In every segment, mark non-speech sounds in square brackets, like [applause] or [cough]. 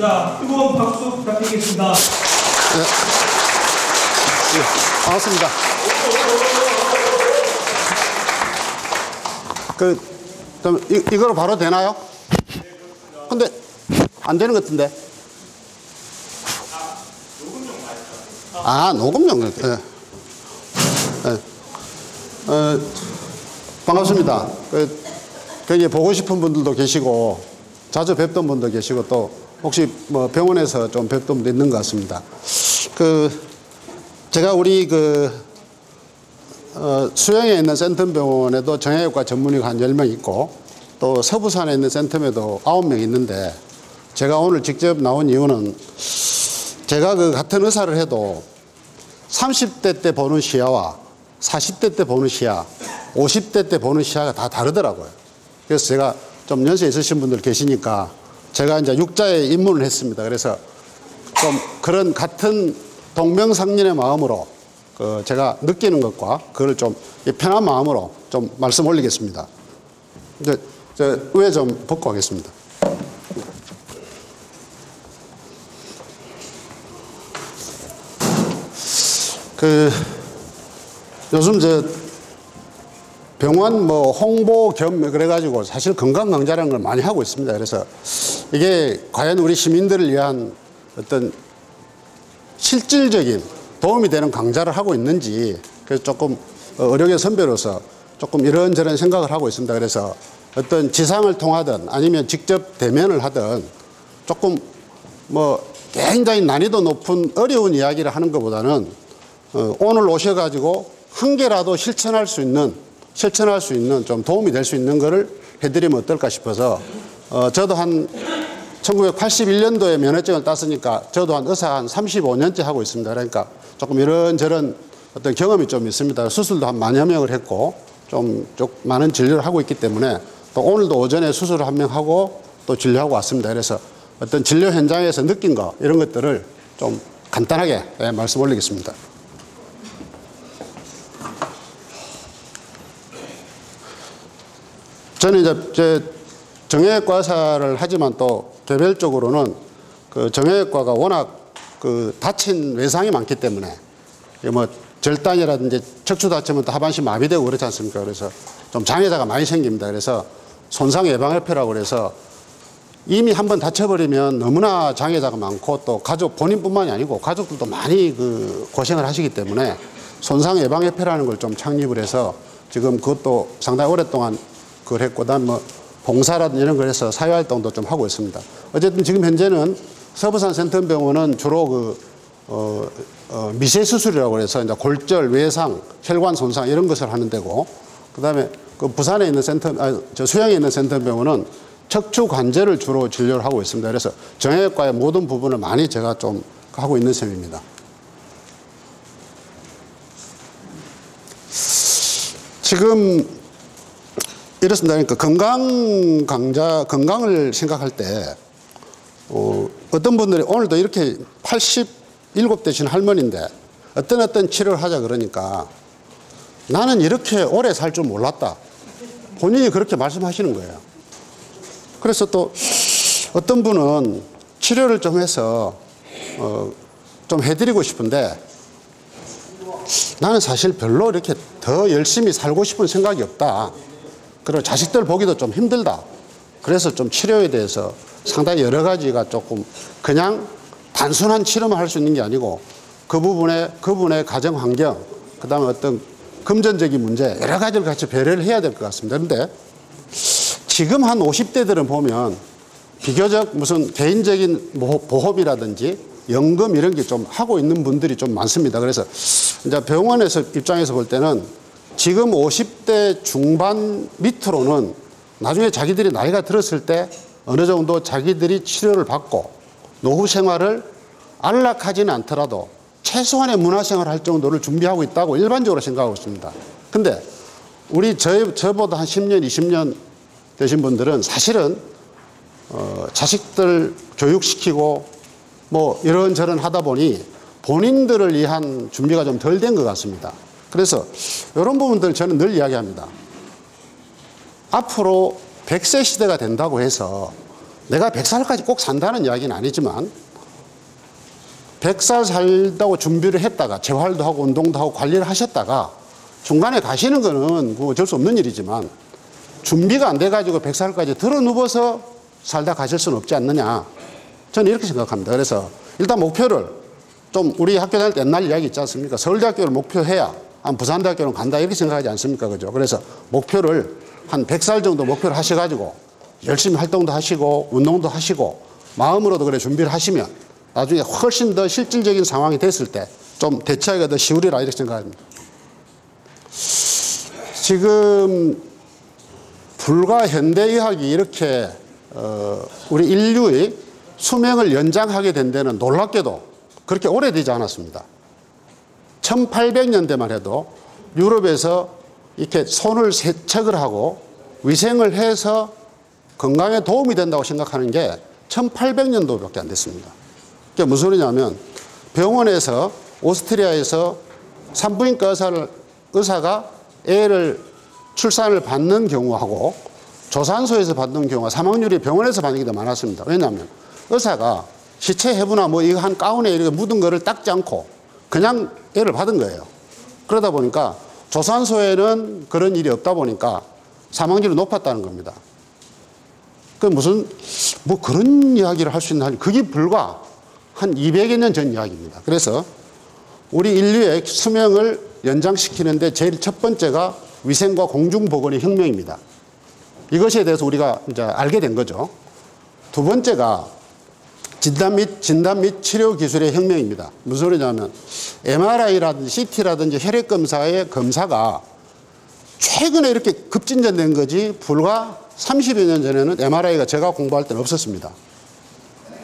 있습니다. 뜨거운 박수 부탁드리겠습니다. 예, 반갑습니다. 그, 그럼 이, 이거로 바로 되나요? 근데 안 되는 것 같은데. 아, 녹음용. 예. 예. 어, 반갑습니다. 그, 굉장히 보고 싶은 분들도 계시고, 자주 뵙던 분도 계시고, 또 혹시 뭐 병원에서 좀 뵙던 분도 있는 것 같습니다. 그, 제가 우리 그, 어, 수영에 있는 센텀 병원에도 정형외과 전문의가 한 10명 있고, 또 서부산에 있는 센텀에도 9명 있는데, 제가 오늘 직접 나온 이유는 제가 그 같은 의사를 해도 30대 때 보는 시야와 40대 때 보는 시야, 50대 때 보는 시야가 다 다르더라고요. 그래서 제가 좀 연세 있으신 분들 계시니까 제가 이제 육자에 입문을 했습니다. 그래서 좀 그런 같은 동명상련의 마음으로 그 제가 느끼는 것과 그걸 좀 편한 마음으로 좀 말씀 올리겠습니다. 이제 저 위에 좀 벗고 하겠습니다. 그 요즘 저 병원 뭐 홍보 겸 그래가지고 사실 건강 강좌라는 걸 많이 하고 있습니다. 그래서 이게 과연 우리 시민들을 위한 어떤 실질적인 도움이 되는 강좌를 하고 있는지 그래서 조금 의료계 선배로서 조금 이런저런 생각을 하고 있습니다. 그래서 어떤 지상을 통하든 아니면 직접 대면을 하든 조금 뭐 굉장히 난이도 높은 어려운 이야기를 하는 것보다는 어, 오늘 오셔가지고 한 개라도 실천할 수 있는 실천할 수 있는 좀 도움이 될 수 있는 거를 해드리면 어떨까 싶어서 어, 저도 한 1981년도에 면허증을 땄으니까 저도 한 의사 한 35년째 하고 있습니다. 그러니까 조금 이런저런 어떤 경험이 좀 있습니다. 수술도 한 만여 명을 했고 좀, 좀 많은 진료를 하고 있기 때문에 또 오늘도 오전에 수술을 한 명 하고 또 진료하고 왔습니다. 그래서 어떤 진료 현장에서 느낀 거 이런 것들을 좀 간단하게 예, 말씀 올리겠습니다. 저는 이제 제 정형외과사를 하지만 또 개별적으로는 그 정형외과가 워낙 그 다친 외상이 많기 때문에 뭐 절단이라든지 척추 다치면 또 하반신 마비되고 그렇지 않습니까? 그래서 좀 장애자가 많이 생깁니다. 그래서 손상 예방 협회라고 그래서 이미 한 번 다쳐버리면 너무나 장애자가 많고 또 가족 본인뿐만이 아니고 가족들도 많이 그 고생을 하시기 때문에 손상 예방 협회라는 걸 좀 창립을 해서 지금 그것도 상당히 오랫동안 그걸 했고, 그다음 뭐 봉사라든지 이런 걸 해서 사회활동도 좀 하고 있습니다. 어쨌든 지금 현재는 서부산 센텀병원은 주로 그, 어, 어, 미세 수술이라고 해서 이제 골절, 외상, 혈관 손상 이런 것을 하는 데고, 그 다음에 그 부산에 있는 센터, 아, 저 수양에 있는 센텀병원은 척추 관절을 주로 진료를 하고 있습니다. 그래서 정형외과의 모든 부분을 많이 제가 좀 하고 있는 셈입니다. 지금 이렇습니다. 그러니까 건강 강자, 건강을 생각할 때, 어, 어떤 분들이 오늘도 이렇게 87 되신 할머니인데 어떤 어떤 치료를 하자 그러니까 나는 이렇게 오래 살 줄 몰랐다. 본인이 그렇게 말씀하시는 거예요. 그래서 또 어떤 분은 치료를 좀 해서 어, 좀 해드리고 싶은데 나는 사실 별로 이렇게 더 열심히 살고 싶은 생각이 없다. 그리고 자식들 보기도 좀 힘들다. 그래서 좀 치료에 대해서 상당히 여러 가지가 조금 그냥 단순한 치료만 할 수 있는 게 아니고 그 부분에 그분의 가정 환경, 그 다음에 어떤 금전적인 문제 여러 가지를 같이 배려를 해야 될 것 같습니다. 그런데 지금 한 50대들은 보면 비교적 무슨 개인적인 보험이라든지 연금 이런 게 좀 하고 있는 분들이 좀 많습니다. 그래서 이제 병원에서 입장에서 볼 때는 지금 50대 중반 밑으로는 나중에 자기들이 나이가 들었을 때 어느 정도 자기들이 치료를 받고 노후 생활을 안락하지는 않더라도 최소한의 문화생활 할 정도를 준비하고 있다고 일반적으로 생각하고 있습니다. 근데 우리 저, 저보다 한 10년, 20년 되신 분들은 사실은 어, 자식들 교육시키고 뭐 이런저런 하다 보니 본인들을 위한 준비가 좀 덜 된 것 같습니다. 그래서 이런 부분들 저는 늘 이야기합니다. 앞으로 100세 시대가 된다고 해서 내가 100살까지 꼭 산다는 이야기는 아니지만 100살 살다고 준비를 했다가 재활도 하고 운동도 하고 관리를 하셨다가 중간에 가시는 거는 그 어쩔 수 없는 일이지만 준비가 안 돼가지고 100살까지 들어 누워서 살다 가실 수는 없지 않느냐. 저는 이렇게 생각합니다. 그래서 일단 목표를 좀 우리 학교 다닐 때 옛날 이야기 있지 않습니까? 서울대학교를 목표해야 한 부산대학교는 간다 이렇게 생각하지 않습니까? 그죠? 그래서 목표를 한 100살 정도 목표를 하셔가지고 열심히 활동도 하시고 운동도 하시고 마음으로도 그래 준비를 하시면 나중에 훨씬 더 실질적인 상황이 됐을 때 좀 대처하기가 더 쉬우리라 이렇게 생각합니다. 지금 불과 현대의학이 이렇게 어, 우리 인류의 수명을 연장하게 된 데는 놀랍게도 그렇게 오래되지 않았습니다. 1800년대만 해도 유럽에서 이렇게 손을 세척을 하고 위생을 해서 건강에 도움이 된다고 생각하는 게 1800년도밖에 안 됐습니다. 그게 무슨 소리냐면 병원에서 오스트리아에서 산부인과 의사를, 의사가 애를 출산을 받는 경우하고 조산소에서 받는 경우가 사망률이 병원에서 받는 게 더 많았습니다. 왜냐하면 의사가 시체 해부나 뭐 이거 한 가운에 이렇게 묻은 거를 닦지 않고 그냥 애를 받은 거예요. 그러다 보니까 조산소에는 그런 일이 없다 보니까 사망률이 높았다는 겁니다. 그 무슨 뭐 그런 이야기를 할 수 있나 그게 불과 한 200여 년 전 이야기입니다. 그래서 우리 인류의 수명을 연장시키는데 제일 첫 번째가 위생과 공중보건의 혁명입니다. 이것에 대해서 우리가 이제 알게 된 거죠. 두 번째가 진단 및, 진단 및 치료 기술의 혁명입니다. 무슨 소리냐면 MRI라든지 CT라든지 혈액 검사의 검사가 최근에 이렇게 급진전된 거지 불과 30여 년 전에는 MRI가 제가 공부할 때는 없었습니다.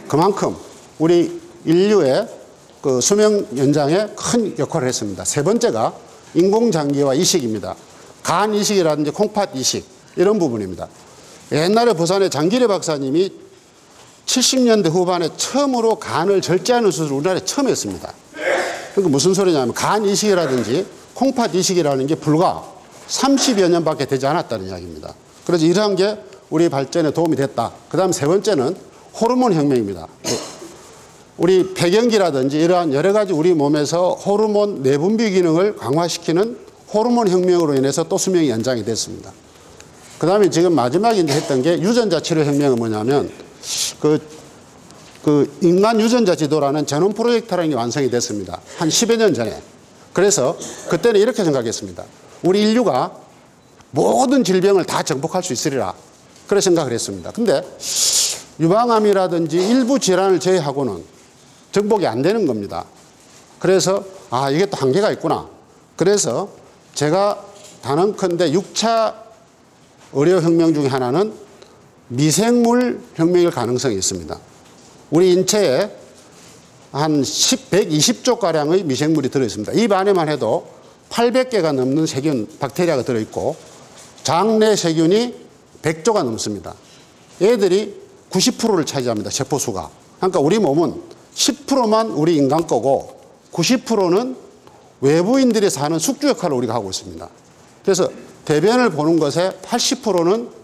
그만큼 우리 인류의 그 수명 연장에 큰 역할을 했습니다. 세 번째가 인공장기와 이식입니다. 간 이식이라든지 콩팥 이식 이런 부분입니다. 옛날에 부산의 장기래 박사님이 70년대 후반에 처음으로 간을 절제하는 수술을 우리나라에 처음 했습니다. 그러니까 무슨 소리냐면 간 이식이라든지 콩팥 이식이라는 게 불과 30여 년밖에 되지 않았다는 이야기입니다. 그래서 이러한 게 우리 발전에 도움이 됐다. 그 다음 세 번째는 호르몬 혁명입니다. 우리 폐경기라든지 이러한 여러 가지 우리 몸에서 호르몬 내분비 기능을 강화시키는 호르몬 혁명으로 인해서 또 수명이 연장이 됐습니다. 그 다음에 지금 마지막에 했던 게 유전자 치료 혁명은 뭐냐면 그, 그 인간 유전자 지도라는 전원 프로젝트라는 게 완성이 됐습니다. 한 10여 년 전에. 그래서 그때는 이렇게 생각했습니다. 우리 인류가 모든 질병을 다 정복할 수 있으리라. 그래 생각을 했습니다. 근데 유방암이라든지 일부 질환을 제외하고는 정복이 안 되는 겁니다. 그래서 아 이게 또 한계가 있구나. 그래서 제가 단언컨대 6차 의료혁명 중에 하나는 미생물 혁명일 가능성이 있습니다. 우리 인체에 한 10, 120조 가량의 미생물이 들어있습니다. 입 안에만 해도 800개가 넘는 세균, 박테리아가 들어있고 장내 세균이 100조가 넘습니다. 얘들이 90%를 차지합니다. 세포수가. 그러니까 우리 몸은 10%만 우리 인간 거고 90%는 외부인들이 사는 숙주 역할을 우리가 하고 있습니다. 그래서 대변을 보는 것의 80%는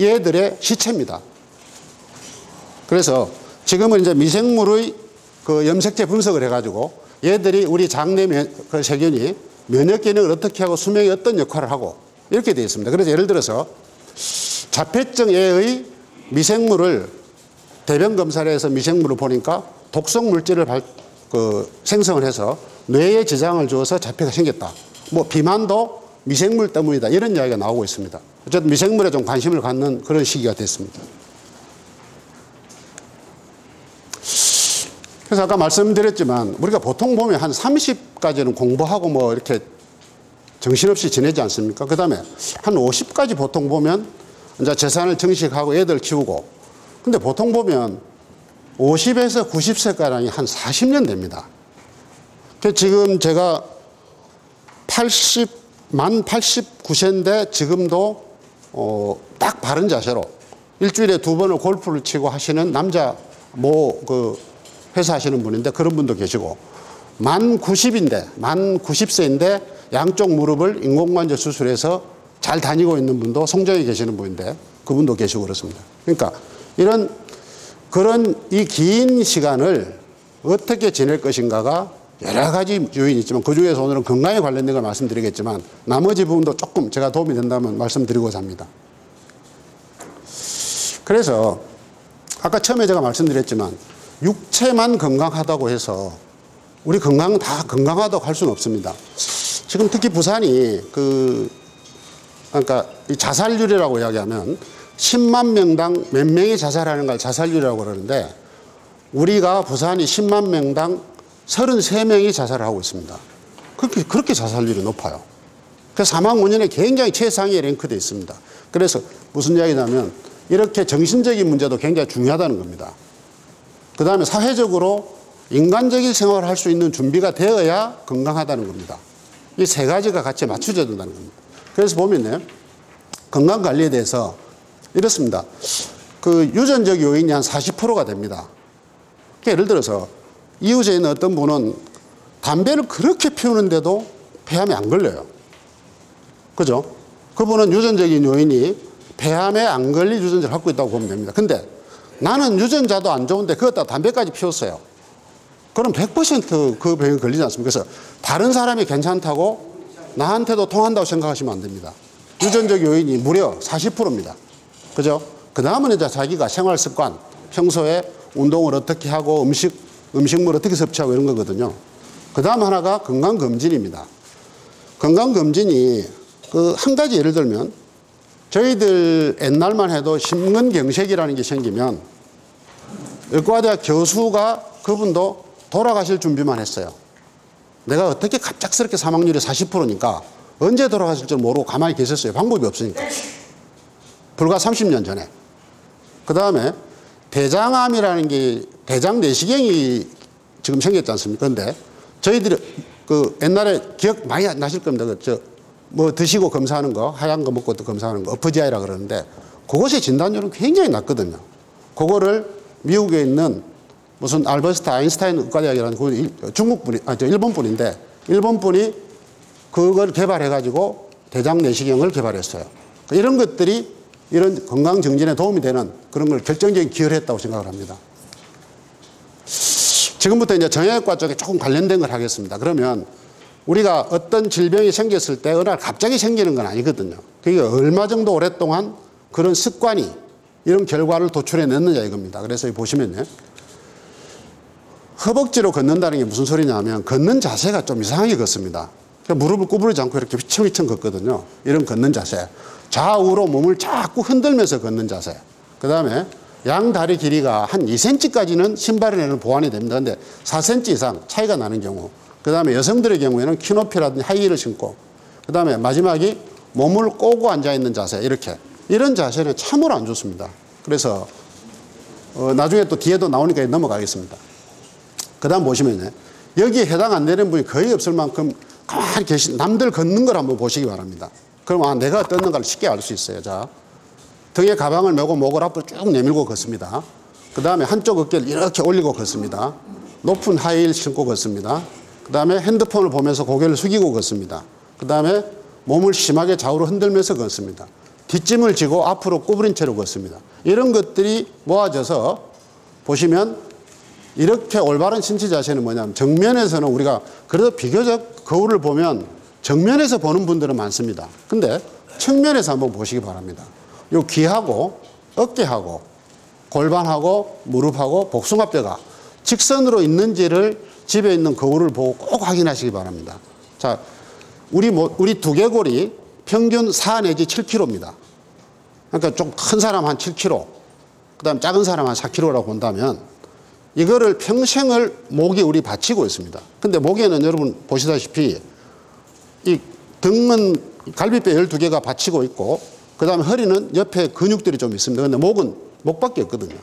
얘들의 시체입니다. 그래서 지금은 이제 미생물의 그 염색체 분석을 해가지고 얘들이 우리 장내 면, 그 세균이 면역 기능을 어떻게 하고 수명에 어떤 역할을 하고 이렇게 되어 있습니다. 그래서 예를 들어서 자폐증의 미생물을 대변 검사를 해서 미생물을 보니까 독성 물질을 발, 그 생성을 해서 뇌에 지장을 주어서 자폐가 생겼다. 뭐 비만도 미생물 때문이다. 이런 이야기가 나오고 있습니다. 어쨌든 미생물에 좀 관심을 갖는 그런 시기가 됐습니다. 그래서 아까 말씀드렸지만 우리가 보통 보면 한 30까지는 공부하고 뭐 이렇게 정신없이 지내지 않습니까? 그 다음에 한 50까지 보통 보면 이제 재산을 정식하고 애들 키우고 근데 보통 보면 50에서 90세가량이 한 40년 됩니다. 지금 제가 80, 만 89세인데 지금도 어, 딱 바른 자세로 일주일에 두 번을 골프를 치고 하시는 남자 모 그 회사 하시는 분인데 그런 분도 계시고 만 90인데 만 90세인데 양쪽 무릎을 인공관절 수술해서 잘 다니고 있는 분도 송정에 계시는 분인데 그분도 계시고 그렇습니다. 그러니까 이런 그런 이 긴 시간을 어떻게 지낼 것인가가 여러 가지 요인이 있지만 그 중에서 오늘은 건강에 관련된 걸 말씀드리겠지만 나머지 부분도 조금 제가 도움이 된다면 말씀드리고자 합니다. 그래서 아까 처음에 제가 말씀드렸지만 육체만 건강하다고 해서 우리 건강 다 건강하다고 할 수는 없습니다. 지금 특히 부산이 그 그러니까 이 자살률이라고 이야기하면 10만 명당 몇 명이 자살하는 걸 자살률이라고 그러는데 우리가 부산이 10만 명당 33명이 자살을 하고 있습니다. 그렇게, 그렇게 자살률이 높아요. 그 사망 원인에 굉장히 최상위에 랭크되어 있습니다. 그래서 무슨 이야기냐면 이렇게 정신적인 문제도 굉장히 중요하다는 겁니다. 그 다음에 사회적으로 인간적인 생활을 할 수 있는 준비가 되어야 건강하다는 겁니다. 이 세 가지가 같이 맞춰져야 된다는 겁니다. 그래서 보면요. 건강 관리에 대해서 이렇습니다. 그 유전적 요인이 한 40%가 됩니다. 그러니까 예를 들어서 이웃에 있는 어떤 분은 담배를 그렇게 피우는데도 폐암에 안 걸려요. 그죠? 그분은 유전적인 요인이 폐암에 안 걸릴 유전자를 갖고 있다고 보면 됩니다. 근데 나는 유전자도 안 좋은데 그것다 담배까지 피웠어요. 그럼 100%그 병이 걸리지 않습니까? 그래서 다른 사람이 괜찮다고 나한테도 통한다고 생각하시면 안 됩니다. 유전적 요인이 무려 40%입니다. 그죠? 그 다음은 이제 자기가 생활 습관, 평소에 운동을 어떻게 하고 음식, 음식물 어떻게 섭취하고 이런 거거든요. 그 다음 하나가 건강검진입니다. 건강검진이 그 한 가지 예를 들면 저희들 옛날만 해도 심근경색이라는 게 생기면 의과대학 교수가 그분도 돌아가실 준비만 했어요. 내가 어떻게 갑작스럽게 사망률이 40%니까 언제 돌아가실 줄 모르고 가만히 계셨어요. 방법이 없으니까. 불과 30년 전에. 그 다음에 대장암이라는 게 대장 내시경이 지금 생겼지 않습니까? 근데 저희들이 그 옛날에 기억 많이 나실 겁니다. 그저뭐 드시고 검사하는 거, 하얀 거 먹고 또 검사하는 거, 어퍼지아이라 그러는데 그것의 진단율은 굉장히 낮거든요. 그거를 미국에 있는 무슨 알버스트 아인슈타인 의과대학이라는 그 중국 분이, 아, 저 일본 분인데 일본 분이 그걸 개발해가지고 대장 내시경을 개발했어요. 이런 것들이 이런 건강 정진에 도움이 되는 그런 걸 결정적인 기여를 했다고 생각을 합니다. 지금부터 이제 정형외과 쪽에 조금 관련된 걸 하겠습니다. 그러면 우리가 어떤 질병이 생겼을 때 어느 날 갑자기 생기는 건 아니거든요. 그게 얼마 정도 오랫동안 그런 습관이 이런 결과를 도출해 냈느냐 이겁니다. 그래서 보시면요. 허벅지로 걷는다는 게 무슨 소리냐면 걷는 자세가 좀 이상하게 걷습니다. 그러니까 무릎을 구부리지 않고 이렇게 휘청휘청 걷거든요. 이런 걷는 자세. 좌우로 몸을 자꾸 흔들면서 걷는 자세. 그 다음에 양 다리 길이가 한 2cm까지는 신발에는 보완이 됩니다. 근데 4cm 이상 차이가 나는 경우. 그 다음에 여성들의 경우에는 키높이라든지 하이힐을 신고. 그 다음에 마지막이 몸을 꼬고 앉아있는 자세. 이렇게. 이런 자세는 참으로 안 좋습니다. 그래서 어, 나중에 또 뒤에도 나오니까 넘어가겠습니다. 그 다음 보시면 여기에 해당 안 되는 분이 거의 없을 만큼 가만히 계신 남들 걷는 걸 한번 보시기 바랍니다. 그럼 아, 내가 어떤가를 쉽게 알 수 있어요. 자, 등에 가방을 메고 목을 앞으로 쭉 내밀고 걷습니다. 그 다음에 한쪽 어깨를 이렇게 올리고 걷습니다. 높은 하이힐 신고 걷습니다. 그 다음에 핸드폰을 보면서 고개를 숙이고 걷습니다. 그 다음에 몸을 심하게 좌우로 흔들면서 걷습니다. 뒷짐을 지고 앞으로 구부린 채로 걷습니다. 이런 것들이 모아져서 보시면 이렇게 올바른 신체 자세는 뭐냐면 정면에서는 우리가 그래도 비교적 거울을 보면 정면에서 보는 분들은 많습니다. 근데 측면에서 한번 보시기 바랍니다. 요 귀하고 어깨하고 골반하고 무릎하고 복숭아뼈가 직선으로 있는지를 집에 있는 거울을 보고 꼭 확인하시기 바랍니다. 자, 우리 뭐, 우리 두개골이 평균 4 내지 7kg입니다. 그러니까 좀 큰 사람 한 7kg, 그 다음 작은 사람 한 4kg라고 본다면 이거를 평생을 목이 우리 받치고 있습니다. 근데 목에는 여러분 보시다시피 이 등은 갈비뼈 12개가 받치고 있고 그 다음에 허리는 옆에 근육들이 좀 있습니다. 근데 목은 목밖에 없거든요.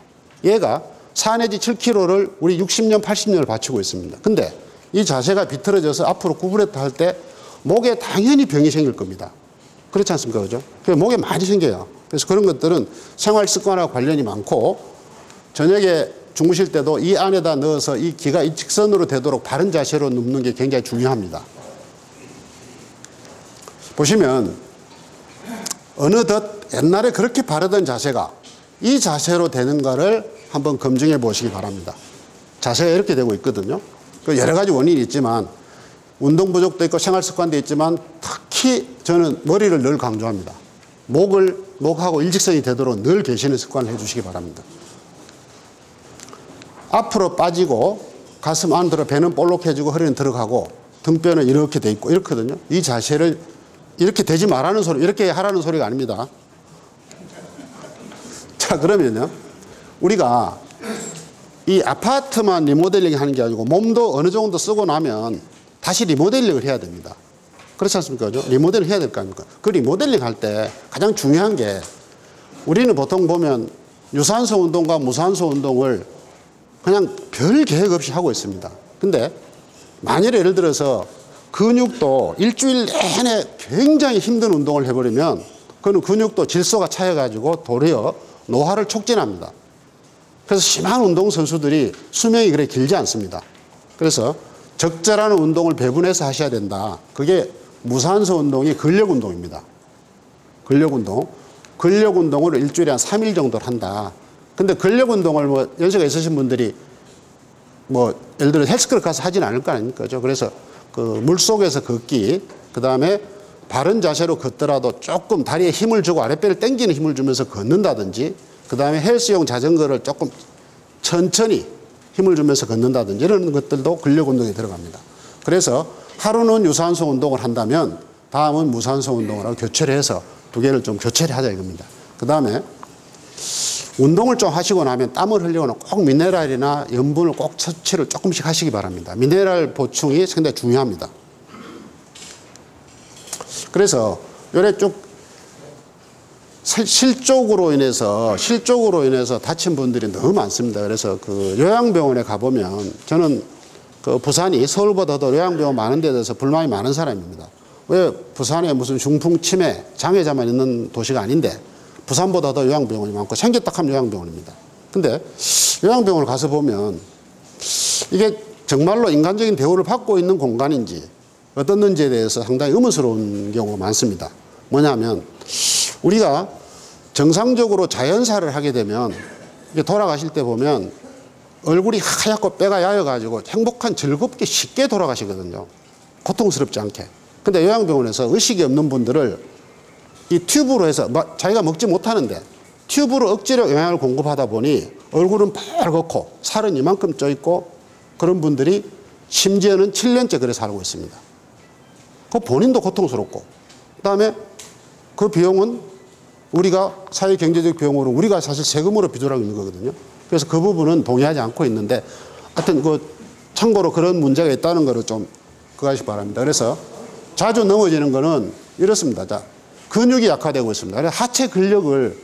얘가 4 내지 7kg를 우리 60년, 80년을 받치고 있습니다. 근데 이 자세가 비틀어져서 앞으로 구부렸다 할 때 목에 당연히 병이 생길 겁니다. 그렇지 않습니까? 그죠? 목에 많이 생겨요. 그래서 그런 것들은 생활 습관과 관련이 많고 저녁에 주무실 때도 이 안에다 넣어서 이 기가 이 직선으로 되도록 바른 자세로 눕는 게 굉장히 중요합니다. 보시면 어느덧 옛날에 그렇게 바르던 자세가 이 자세로 되는 거를 한번 검증해 보시기 바랍니다. 자세가 이렇게 되고 있거든요. 그 여러 가지 원인이 있지만 운동 부족도 있고 생활 습관도 있지만 특히 저는 머리를 늘 강조합니다. 목을 목하고 일직선이 되도록 늘 계시는 습관을 해주시기 바랍니다. 앞으로 빠지고 가슴 안으로 배는 볼록해지고 허리는 들어가고 등뼈는 이렇게 돼 있고 이렇거든요. 이 자세를 이렇게 되지 말라는 소리, 이렇게 하라는 소리가 아닙니다. 자, 그러면요. 우리가 이 아파트만 리모델링 하는 게 아니고 몸도 어느 정도 쓰고 나면 다시 리모델링을 해야 됩니다. 그렇지 않습니까? 그죠? 리모델링 해야 될 거 아닙니까? 그 리모델링 할 때 가장 중요한 게 우리는 보통 보면 유산소 운동과 무산소 운동을 그냥 별 계획 없이 하고 있습니다. 근데 만일 예를 들어서 근육도 일주일 내내 굉장히 힘든 운동을 해버리면 그는 근육도 질소가 차여가지고 도리어 노화를 촉진합니다. 그래서 심한 운동 선수들이 수명이 그래 길지 않습니다. 그래서 적절한 운동을 배분해서 하셔야 된다. 그게 무산소 운동이 근력 운동입니다. 근력 운동. 근력 운동을 일주일에 한 3일 정도를 한다. 근데 근력 운동을 뭐 연세가 있으신 분들이 뭐 예를 들어 헬스클럽 가서 하진 않을 거 아닙니까? 그죠? 그래서 그 물속에서 걷기, 그 다음에 바른 자세로 걷더라도 조금 다리에 힘을 주고 아랫배를 당기는 힘을 주면서 걷는다든지, 그 다음에 헬스용 자전거를 조금 천천히 힘을 주면서 걷는다든지 이런 것들도 근력 운동에 들어갑니다. 그래서 하루는 유산소 운동을 한다면 다음은 무산소 운동을 하고 교체를 해서 두 개를 좀 교체를 하자 이겁니다. 그 다음에 운동을 좀 하시고 나면 땀을 흘리거나 꼭 미네랄이나 염분을 꼭 섭취를 조금씩 하시기 바랍니다. 미네랄 보충이 상당히 중요합니다. 그래서 요래 쭉 실족으로 인해서 실족으로 인해서 다친 분들이 너무 많습니다. 그래서 그 요양병원에 가보면 저는 그 부산이 서울보다도 요양병원 많은 데 대해서 불만이 많은 사람입니다. 왜 부산에 무슨 중풍 치매 장애자만 있는 도시가 아닌데 부산보다도 요양병원이 많고 생겼다 하면 요양병원입니다. 근데 요양병원을 가서 보면 이게 정말로 인간적인 대우를 받고 있는 공간인지 어떻는지에 대해서 상당히 의문스러운 경우가 많습니다. 뭐냐면 우리가 정상적으로 자연사를 하게 되면 돌아가실 때 보면 얼굴이 하얗고 뼈가 야여가지고 행복한 즐겁게 쉽게 돌아가시거든요. 고통스럽지 않게. 근데 요양병원에서 의식이 없는 분들을 이 튜브로 해서 자기가 먹지 못하는데 튜브로 억지로 영양을 공급하다 보니 얼굴은 빨갛고 살은 이만큼 쪄 있고 그런 분들이 심지어는 7년째 그래 살고 있습니다. 그 본인도 고통스럽고 그다음에 그 비용은 우리가 사회 경제적 비용으로 우리가 사실 세금으로 비조하고 있는 거거든요. 그래서 그 부분은 동의하지 않고 있는데 하여튼 그 참고로 그런 문제가 있다는 거를 좀 그거 하시기 바랍니다. 그래서 자주 넘어지는 거는 이렇습니다. 자, 근육이 약화되고 있습니다. 하체 근력을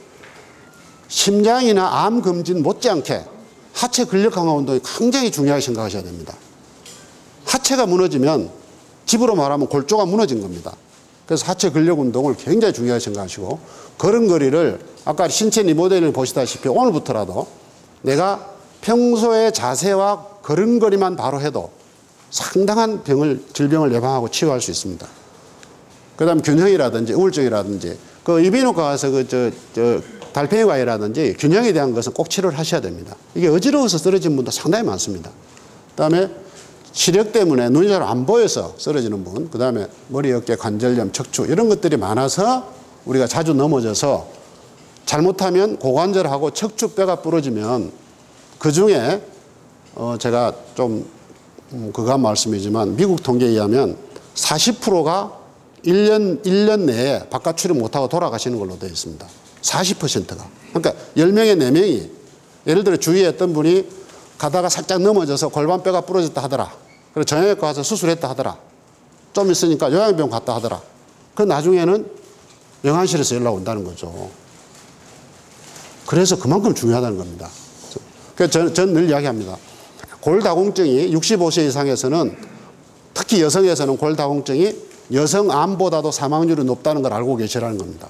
심장이나 암 검진 못지않게 하체 근력 강화 운동이 굉장히 중요하게 생각하셔야 됩니다. 하체가 무너지면 집으로 말하면 골조가 무너진 겁니다. 그래서 하체 근력 운동을 굉장히 중요하게 생각하시고 걸음걸이를 아까 신체 리모델링 보시다시피 오늘부터라도 내가 평소의 자세와 걸음걸이만 바로 해도 상당한 병을 질병을 예방하고 치유할 수 있습니다. 그 다음 균형이라든지 우울증이라든지 그 이비인후과 가서 그 저 저 달팽이과이라든지 균형에 대한 것은 꼭 치료를 하셔야 됩니다. 이게 어지러워서 쓰러진 분도 상당히 많습니다. 그 다음에 시력 때문에 눈이 잘 안 보여서 쓰러지는 분, 그 다음에 머리, 어깨, 관절염, 척추 이런 것들이 많아서 우리가 자주 넘어져서 잘못하면 고관절하고 척추뼈가 부러지면 그 중에 어 제가 좀 음, 한 말씀이지만 미국 통계에 의하면 40%가 1년, 1년 내에 바깥 출입 못하고 돌아가시는 걸로 되어 있습니다. 40%가. 그러니까 10명에 4명이 예를 들어 주위에 어떤 분이 가다가 살짝 넘어져서 골반뼈가 부러졌다 하더라. 그리고 정형외과 가서 수술했다 하더라. 좀 있으니까 요양병 갔다 하더라. 그 나중에는 영안실에서 연락 온다는 거죠. 그래서 그만큼 중요하다는 겁니다. 그래서 저는 늘 이야기합니다. 골다공증이 65세 이상에서는 특히 여성에서는 골다공증이 여성 암보다도 사망률이 높다는 걸 알고 계시라는 겁니다.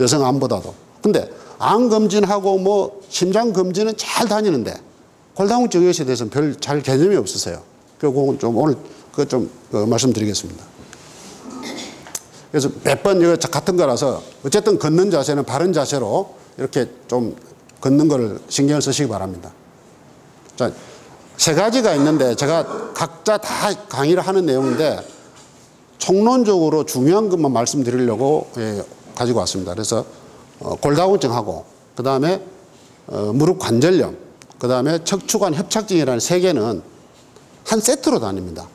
여성 암보다도. 근데 암 검진하고 뭐 심장 검진은 잘 다니는데 골다공증 이것에 대해서는 별 잘 개념이 없으세요. 그건 좀 오늘 그좀 그 말씀드리겠습니다. 그래서 몇 번 이거 같은 거라서 어쨌든 걷는 자세는 바른 자세로 이렇게 좀 걷는 걸 신경을 쓰시기 바랍니다. 자, 세 가지가 있는데 제가 각자 다 강의를 하는 내용인데 총론적으로 중요한 것만 말씀드리려고 예, 가지고 왔습니다. 그래서 어, 골다공증하고 그 다음에 어, 무릎 관절염, 그 다음에 척추관 협착증이라는 세 개는 한 세트로 다닙니다.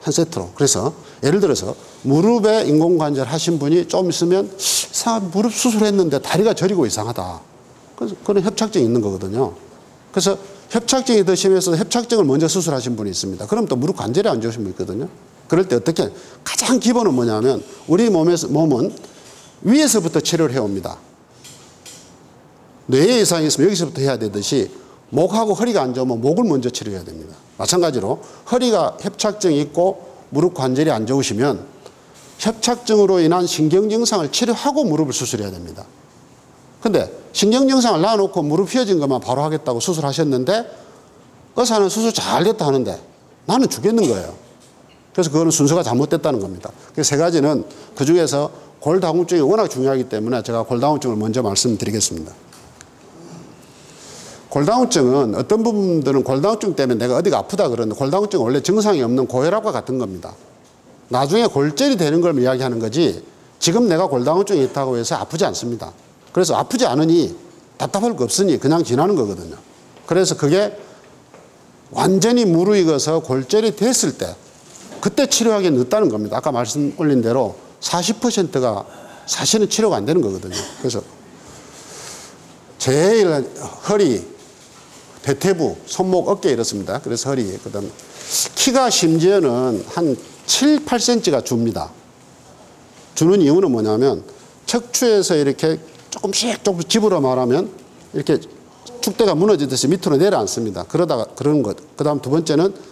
한 세트로. 그래서 예를 들어서 무릎에 인공관절 하신 분이 좀 있으면 무릎 수술했는데 다리가 저리고 이상하다. 그런 협착증이 있는 거거든요. 그래서 협착증이 더 심해서 협착증을 먼저 수술하신 분이 있습니다. 그럼 또 무릎 관절이 안 좋으신 분 있거든요. 그럴 때 어떻게 가장 기본은 뭐냐면 우리 몸에서 몸은 위에서부터 치료를 해옵니다. 뇌에 이상이 있으면 여기서부터 해야 되듯이 목하고 허리가 안 좋으면 목을 먼저 치료해야 됩니다. 마찬가지로 허리가 협착증이 있고 무릎 관절이 안 좋으시면 협착증으로 인한 신경 증상을 치료하고 무릎을 수술해야 됩니다. 근데 신경 증상을 놔놓고 무릎 휘어진 것만 바로 하겠다고 수술하셨는데 의사는 수술 잘 됐다 하는데 나는 죽겠는 거예요. 그래서 그거는 순서가 잘못됐다는 겁니다. 그 세 가지는 그 중에서 골다공증이 워낙 중요하기 때문에 제가 골다공증을 먼저 말씀드리겠습니다. 골다공증은 어떤 부분들은 골다공증 때문에 내가 어디가 아프다 그러는데 골다공증은 원래 증상이 없는 고혈압과 같은 겁니다. 나중에 골절이 되는 걸 이야기하는 거지 지금 내가 골다공증이 있다고 해서 아프지 않습니다. 그래서 아프지 않으니 답답할 거 없으니 그냥 지나는 거거든요. 그래서 그게 완전히 무르익어서 골절이 됐을 때 그때 치료하기 늦다는 겁니다. 아까 말씀 올린 대로 40%가 사실은 치료가 안 되는 거거든요. 그래서 제일 허리, 대퇴부, 손목, 어깨 이렇습니다. 그래서 허리, 그 다음 키가 심지어는 한 7, 8cm가 줍니다. 주는 이유는 뭐냐면 척추에서 이렇게 조금씩 조금 집으로 말하면 이렇게 축대가 무너지듯이 밑으로 내려앉습니다. 그러다가 그러는 것. 그 다음 두 번째는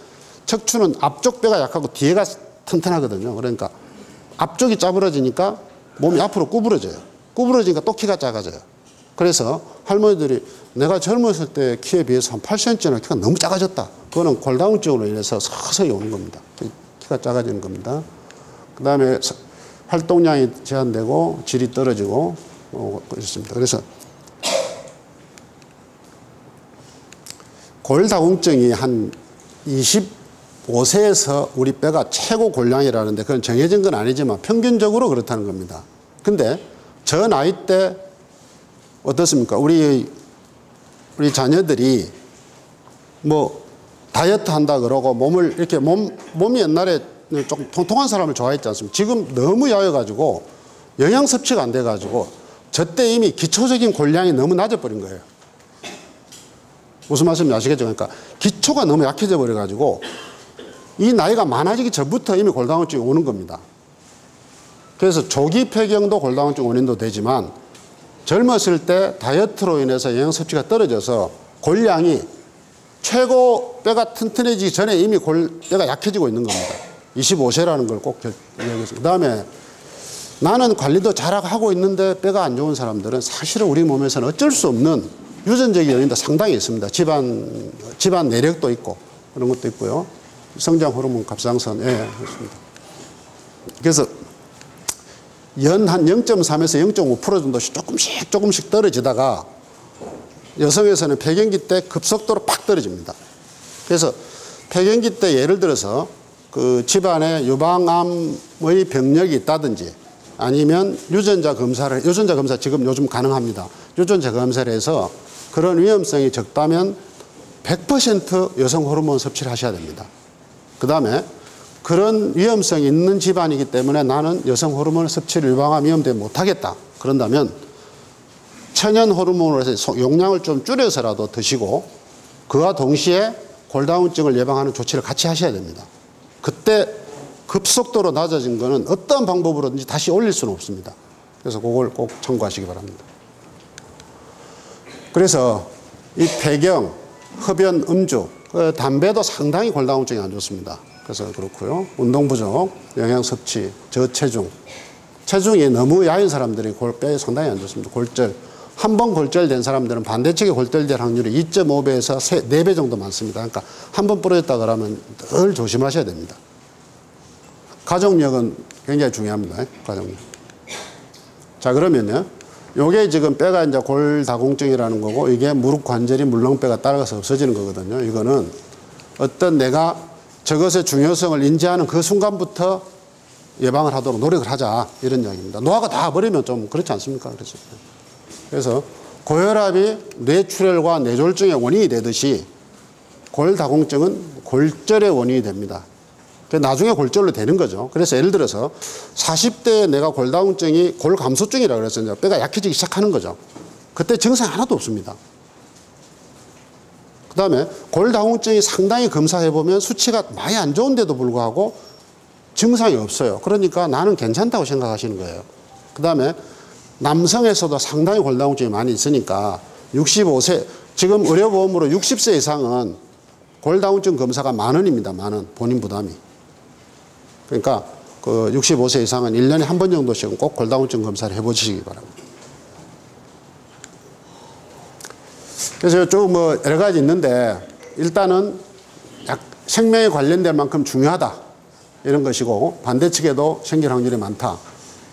척추는 앞쪽 뼈가 약하고 뒤에가 튼튼하거든요. 그러니까 앞쪽이 짜부러지니까 몸이 앞으로 구부러져요. 구부러지니까 또 키가 작아져요. 그래서 할머니들이 내가 젊었을 때 키에 비해서 한 8cm나 키가 너무 작아졌다. 그거는 골다공증으로 인해서 서서히 오는 겁니다. 키가 작아지는 겁니다. 그 다음에 활동량이 제한되고 질이 떨어지고 어, 그렇습니다. 그래서 골다공증이 한 25세에서 우리 뼈가 최고 골량이라는데 그건 정해진 건 아니지만 평균적으로 그렇다는 겁니다. 근데 저 나이 때 어떻습니까? 우리 우리 자녀들이 뭐 다이어트 한다 그러고 몸을 이렇게 몸 몸이 옛날에 조금 통통한 사람을 좋아했지 않습니까? 지금 너무 야해가지고 영양 섭취가 안 돼가지고 저때 이미 기초적인 골량이 너무 낮아버린 거예요. 무슨 말씀인지 아시겠죠? 그러니까 기초가 너무 약해져 버려가지고 이 나이가 많아지기 전부터 이미 골다공증이 오는 겁니다. 그래서 조기 폐경도 골다공증 원인도 되지만 젊었을 때 다이어트로 인해서 영양 섭취가 떨어져서 골량이 최고 뼈가 튼튼해지기 전에 이미 골, 뼈가 약해지고 있는 겁니다. 25세라는 걸 꼭 기억해서. 그 다음에 나는 관리도 잘하고 있는데 뼈가 안 좋은 사람들은 사실은 우리 몸에서는 어쩔 수 없는 유전적인 요인도 상당히 있습니다. 집안, 집안 내력도 있고 그런 것도 있고요. 성장 호르몬 갑상선, 예, 그렇습니다. 그래서 연 한 0.3에서 0.5% 정도씩 조금씩 조금씩 떨어지다가 여성에서는 폐경기 때 급속도로 팍 떨어집니다. 그래서 폐경기 때 예를 들어서 그 집안에 유방암의 병력이 있다든지 아니면 유전자 검사를, 유전자 검사 지금 요즘 가능합니다. 유전자 검사를 해서 그런 위험성이 적다면 100% 여성 호르몬 섭취를 하셔야 됩니다. 그 다음에 그런 위험성이 있는 집안이기 때문에 나는 여성 호르몬 섭취를 유방암 위험되면 못하겠다. 그런다면 천연 호르몬으로 해서 용량을 좀 줄여서라도 드시고 그와 동시에 골다공증을 예방하는 조치를 같이 하셔야 됩니다. 그때 급속도로 낮아진 거는 어떤 방법으로든지 다시 올릴 수는 없습니다. 그래서 그걸 꼭 참고하시기 바랍니다. 그래서 이 폐경, 흡연, 음주, 그 담배도 상당히 골다공증이 안 좋습니다. 그래서 그렇고요. 운동 부족, 영양 섭취, 저체중. 체중이 너무 야인 사람들이 골뼈에 상당히 안 좋습니다. 골절. 한 번 골절된 사람들은 반대측에 골절될 확률이 2.5배에서 4배 정도 많습니다. 그러니까 한 번 부러졌다 그러면 늘 조심하셔야 됩니다. 가족력은 굉장히 중요합니다. 가족력. 자, 그러면요. 요게 지금 뼈가 이제 골다공증이라는 거고 이게 무릎 관절이 물렁뼈가 따라가서 없어지는 거거든요. 이거는 어떤 내가 저것의 중요성을 인지하는 그 순간부터 예방을 하도록 노력을 하자 이런 이야기입니다. 노화가 다 버리면 좀 그렇지 않습니까? 그래서 그래서 고혈압이 뇌출혈과 뇌졸중의 원인이 되듯이 골다공증은 골절의 원인이 됩니다. 그 나중에 골절로 되는 거죠. 그래서 예를 들어서 40대에 내가 골다공증이 골감소증이라고 그래서 이제 뼈가 약해지기 시작하는 거죠. 그때 증상 하나도 없습니다. 그 다음에 골다공증이 상당히 검사해보면 수치가 많이 안 좋은데도 불구하고 증상이 없어요. 그러니까 나는 괜찮다고 생각하시는 거예요. 그 다음에 남성에서도 상당히 골다공증이 많이 있으니까 65세, 지금 의료보험으로 60세 이상은 골다공증 검사가 만 원입니다. 만 원. 본인 부담이. 그러니까 그 65세 이상은 1년에 한 번 정도씩은 꼭 골다공증 검사를 해보시기 바랍니다. 그래서 좀 뭐 여러 가지 있는데 일단은 약 생명에 관련된 만큼 중요하다 이런 것이고 반대측에도 생길 확률이 많다.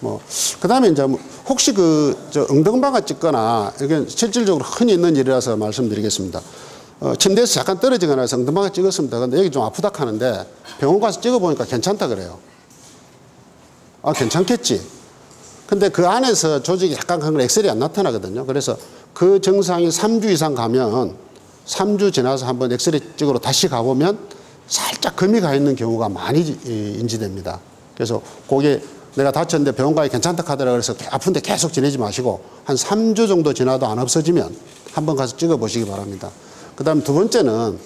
뭐 그다음에 이제 뭐 혹시 그저 엉덩방아 찍거나 이게 실질적으로 흔히 있는 일이라서 말씀드리겠습니다. 어, 침대에서 잠깐 떨어지거나 해서 엉덩방아 찍었습니다. 근데 여기 좀 아프다 하는데 병원 가서 찍어보니까 괜찮다 그래요. 아 괜찮겠지. 근데 그 안에서 조직이 약간 그런 엑셀이 안 나타나거든요. 그래서 그 증상이 3주 이상 가면 3주 지나서 한번 엑스레이 찍으러 다시 가보면 살짝 금이 가 있는 경우가 많이 인지됩니다. 그래서 그게 내가 다쳤는데 병원 가기 괜찮다 하더라 그래서 아픈데 계속 지내지 마시고 한 3주 정도 지나도 안 없어지면 한번 가서 찍어 보시기 바랍니다. 그 다음 두 번째는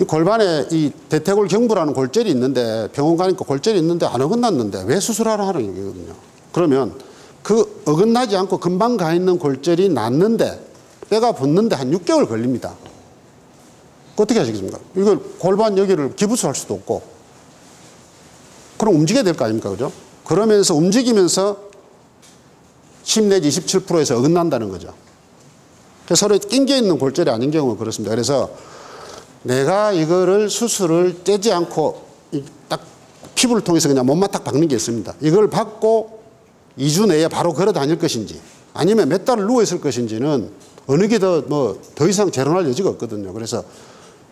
이 골반에 이 대퇴골 경부라는 골절이 있는데 병원 가니까 골절이 있는데 안 어긋났는데 왜 수술하러 하는 얘기거든요. 그러면 그 어긋나지 않고 금방 가 있는 골절이 낫는데 뼈가 붙는데 한 6개월 걸립니다. 어떻게 하시겠습니까? 이걸 골반 여기를 기부스할 수도 없고 그럼 움직여야 될 거 아닙니까? 그죠? 그러면서 움직이면서 10 내지 27%에서 어긋난다는 거죠. 서로 낑겨 있는 골절이 아닌 경우가 그렇습니다. 그래서 내가 이거를 수술을 떼지 않고 딱 피부를 통해서 그냥 몸만 딱 박는 게 있습니다. 이걸 받고 2주 내에 바로 걸어 다닐 것인지 아니면 몇 달을 누워 있을 것인지는 어느 게 더 뭐 더 이상 재론할 여지가 없거든요. 그래서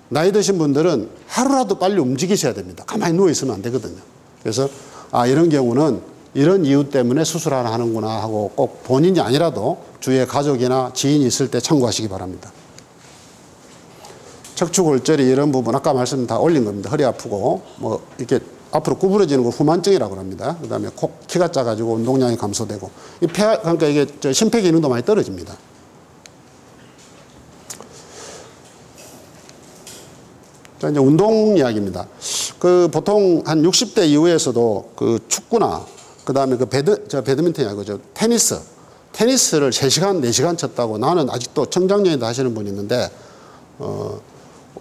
나이 드신 분들은 하루라도 빨리 움직이셔야 됩니다. 가만히 누워 있으면 안 되거든요. 그래서 아 이런 경우는 이런 이유 때문에 수술 하나 하는구나 하고 꼭 본인이 아니라도 주위에 가족이나 지인이 있을 때 참고하시기 바랍니다. 척추골절이 이런 부분 아까 말씀 다 올린 겁니다. 허리 아프고 뭐 이렇게 앞으로 구부러지는 걸 후만증이라고 합니다. 그 다음에 코, 키가 작아지고 운동량이 감소되고 이 폐, 그러니까 이게 저 심폐 기능도 많이 떨어집니다. 자, 이제 운동 이야기입니다. 그 보통 한 60대 이후에서도 그 축구나 그 다음에 그 배드, 저 배드민턴이 아니고 저 테니스. 테니스를 3시간, 4시간 쳤다고 나는 아직도 청장년에도 하시는 분이 있는데, 어,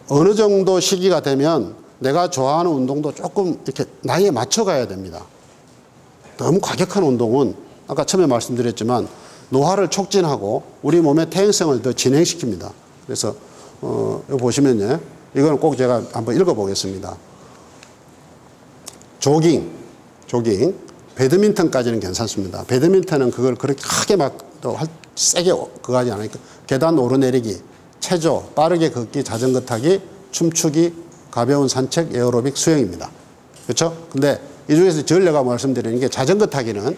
어느 정도 시기가 되면 내가 좋아하는 운동도 조금 이렇게 나이에 맞춰 가야 됩니다. 너무 과격한 운동은 아까 처음에 말씀드렸지만 노화를 촉진하고 우리 몸의 퇴행성을 더 진행시킵니다. 그래서, 어, 보시면요. 이건 꼭 제가 한번 읽어보겠습니다. 조깅, 조깅. 배드민턴까지는 괜찮습니다. 배드민턴은 그걸 그렇게 크게 막 또 세게 그거 하지 않으니까 계단 오르내리기, 체조, 빠르게 걷기, 자전거 타기, 춤추기, 가벼운 산책, 에어로빅, 수영입니다. 그렇죠? 근데 이 중에서 제일 내가 말씀드리는 게 자전거 타기는